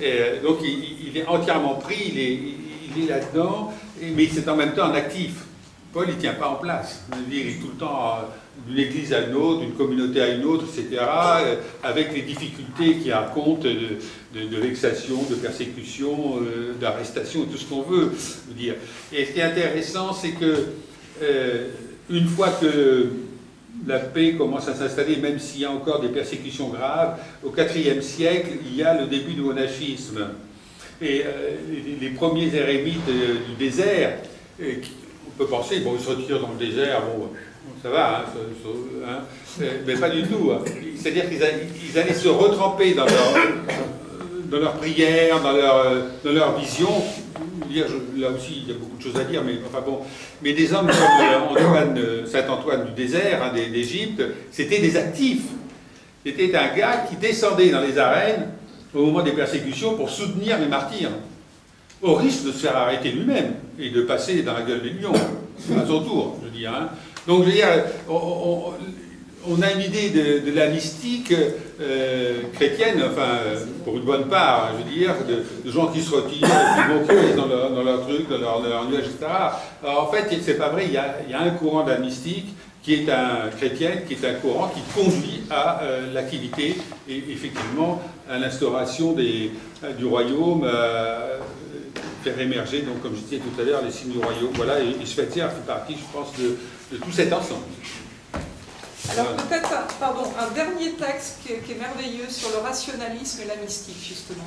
euh, donc il, est entièrement pris, il est, là-dedans, mais c'est en même temps un actif. Paul, il ne tient pas en place. Il est tout le temps d'une église à une autre, d'une communauté à une autre, etc., avec les difficultés qui racontent de, de, de, vexation, de persécution, d'arrestation, tout ce qu'on veut. dire. Et ce qui est intéressant, c'est que euh, une fois que la paix commence à s'installer, même s'il y a encore des persécutions graves, au IVe siècle, il y a le début du monachisme. Et euh, les, premiers érémites euh, du désert, on peut penser, bon, ils se retirent dans le désert, bon, ça va, hein, hein mais pas du tout. Hein. C'est-à-dire qu'ils allaient se retremper dans leur, dans leur prière, dans leur, dans leur vision, là aussi, il y a beaucoup de choses à dire, mais bon. Mais des hommes comme Antoine, euh, Saint-Antoine du désert, hein, d'Égypte, c'était des actifs. C'était un gars qui descendait dans les arènes au moment des persécutions pour soutenir les martyrs, au risque de se faire arrêter lui-même et de passer dans la gueule des lions à son tour, je veux dire. Hein. Donc, je veux dire, on a une idée de, la mystique euh, chrétienne, enfin, pour une bonne part, je veux dire, de, gens qui se retirent, qui vont dans leur, dans leur truc, dans leur, nuage, etc. En fait, c'est pas vrai, il y, a, un courant de la mystique qui est un chrétien, qui est un courant qui conduit à euh, l'activité et effectivement à l'instauration euh, du royaume, faire émerger, donc comme je disais tout à l'heure, les signes du royaume. Voilà, et, et fait partie, je pense, de tout cet ensemble. Alors peut-être pardon, un dernier texte qui est, merveilleux sur le rationalisme et la mystique, justement.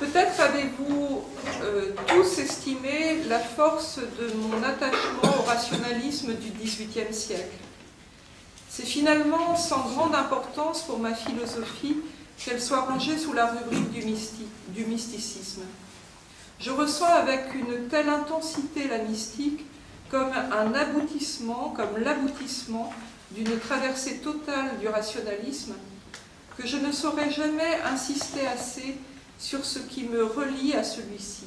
Peut-être avez-vous euh, tous estimé la force de mon attachement au rationalisme du XVIIIe siècle. C'est finalement sans grande importance pour ma philosophie qu'elle soit rangée sous la rubrique du, du mysticisme. Je reçois avec une telle intensité la mystique comme un aboutissement, comme l'aboutissement d'une traversée totale du rationalisme, que je ne saurais jamais insister assez sur ce qui me relie à celui-ci.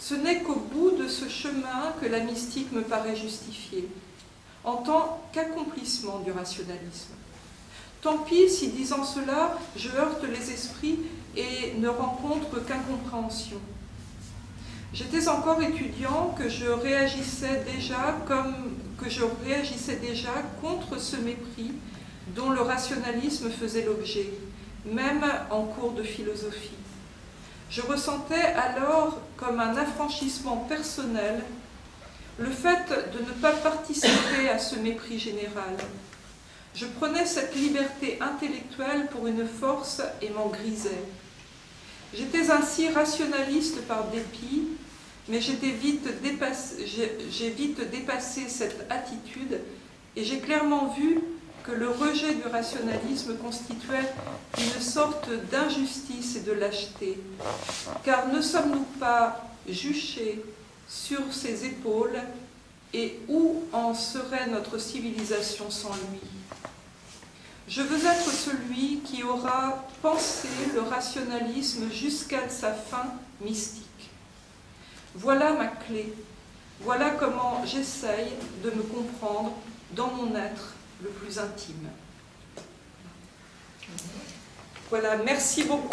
Ce n'est qu'au bout de ce chemin que la mystique me paraît justifiée, en tant qu'accomplissement du rationalisme. Tant pis si, disant cela, je heurte les esprits et ne rencontre qu'incompréhension. J'étais encore étudiant que je réagissais déjà que je réagissais déjà contre ce mépris dont le rationalisme faisait l'objet, même en cours de philosophie. Je ressentais alors comme un affranchissement personnel le fait de ne pas participer à ce mépris général. Je prenais cette liberté intellectuelle pour une force et m'en grisais. J'étais ainsi rationaliste par dépit, mais j'ai vite, dépassé cette attitude et j'ai clairement vu que le rejet du rationalisme constituait une sorte d'injustice et de lâcheté. Car ne sommes-nous pas juchés sur ses épaules et où en serait notre civilisation sans lui? Je veux être celui qui aura pensé le rationalisme jusqu'à sa fin mystique. Voilà ma clé. Voilà comment j'essaye de me comprendre dans mon être le plus intime. Voilà, merci beaucoup.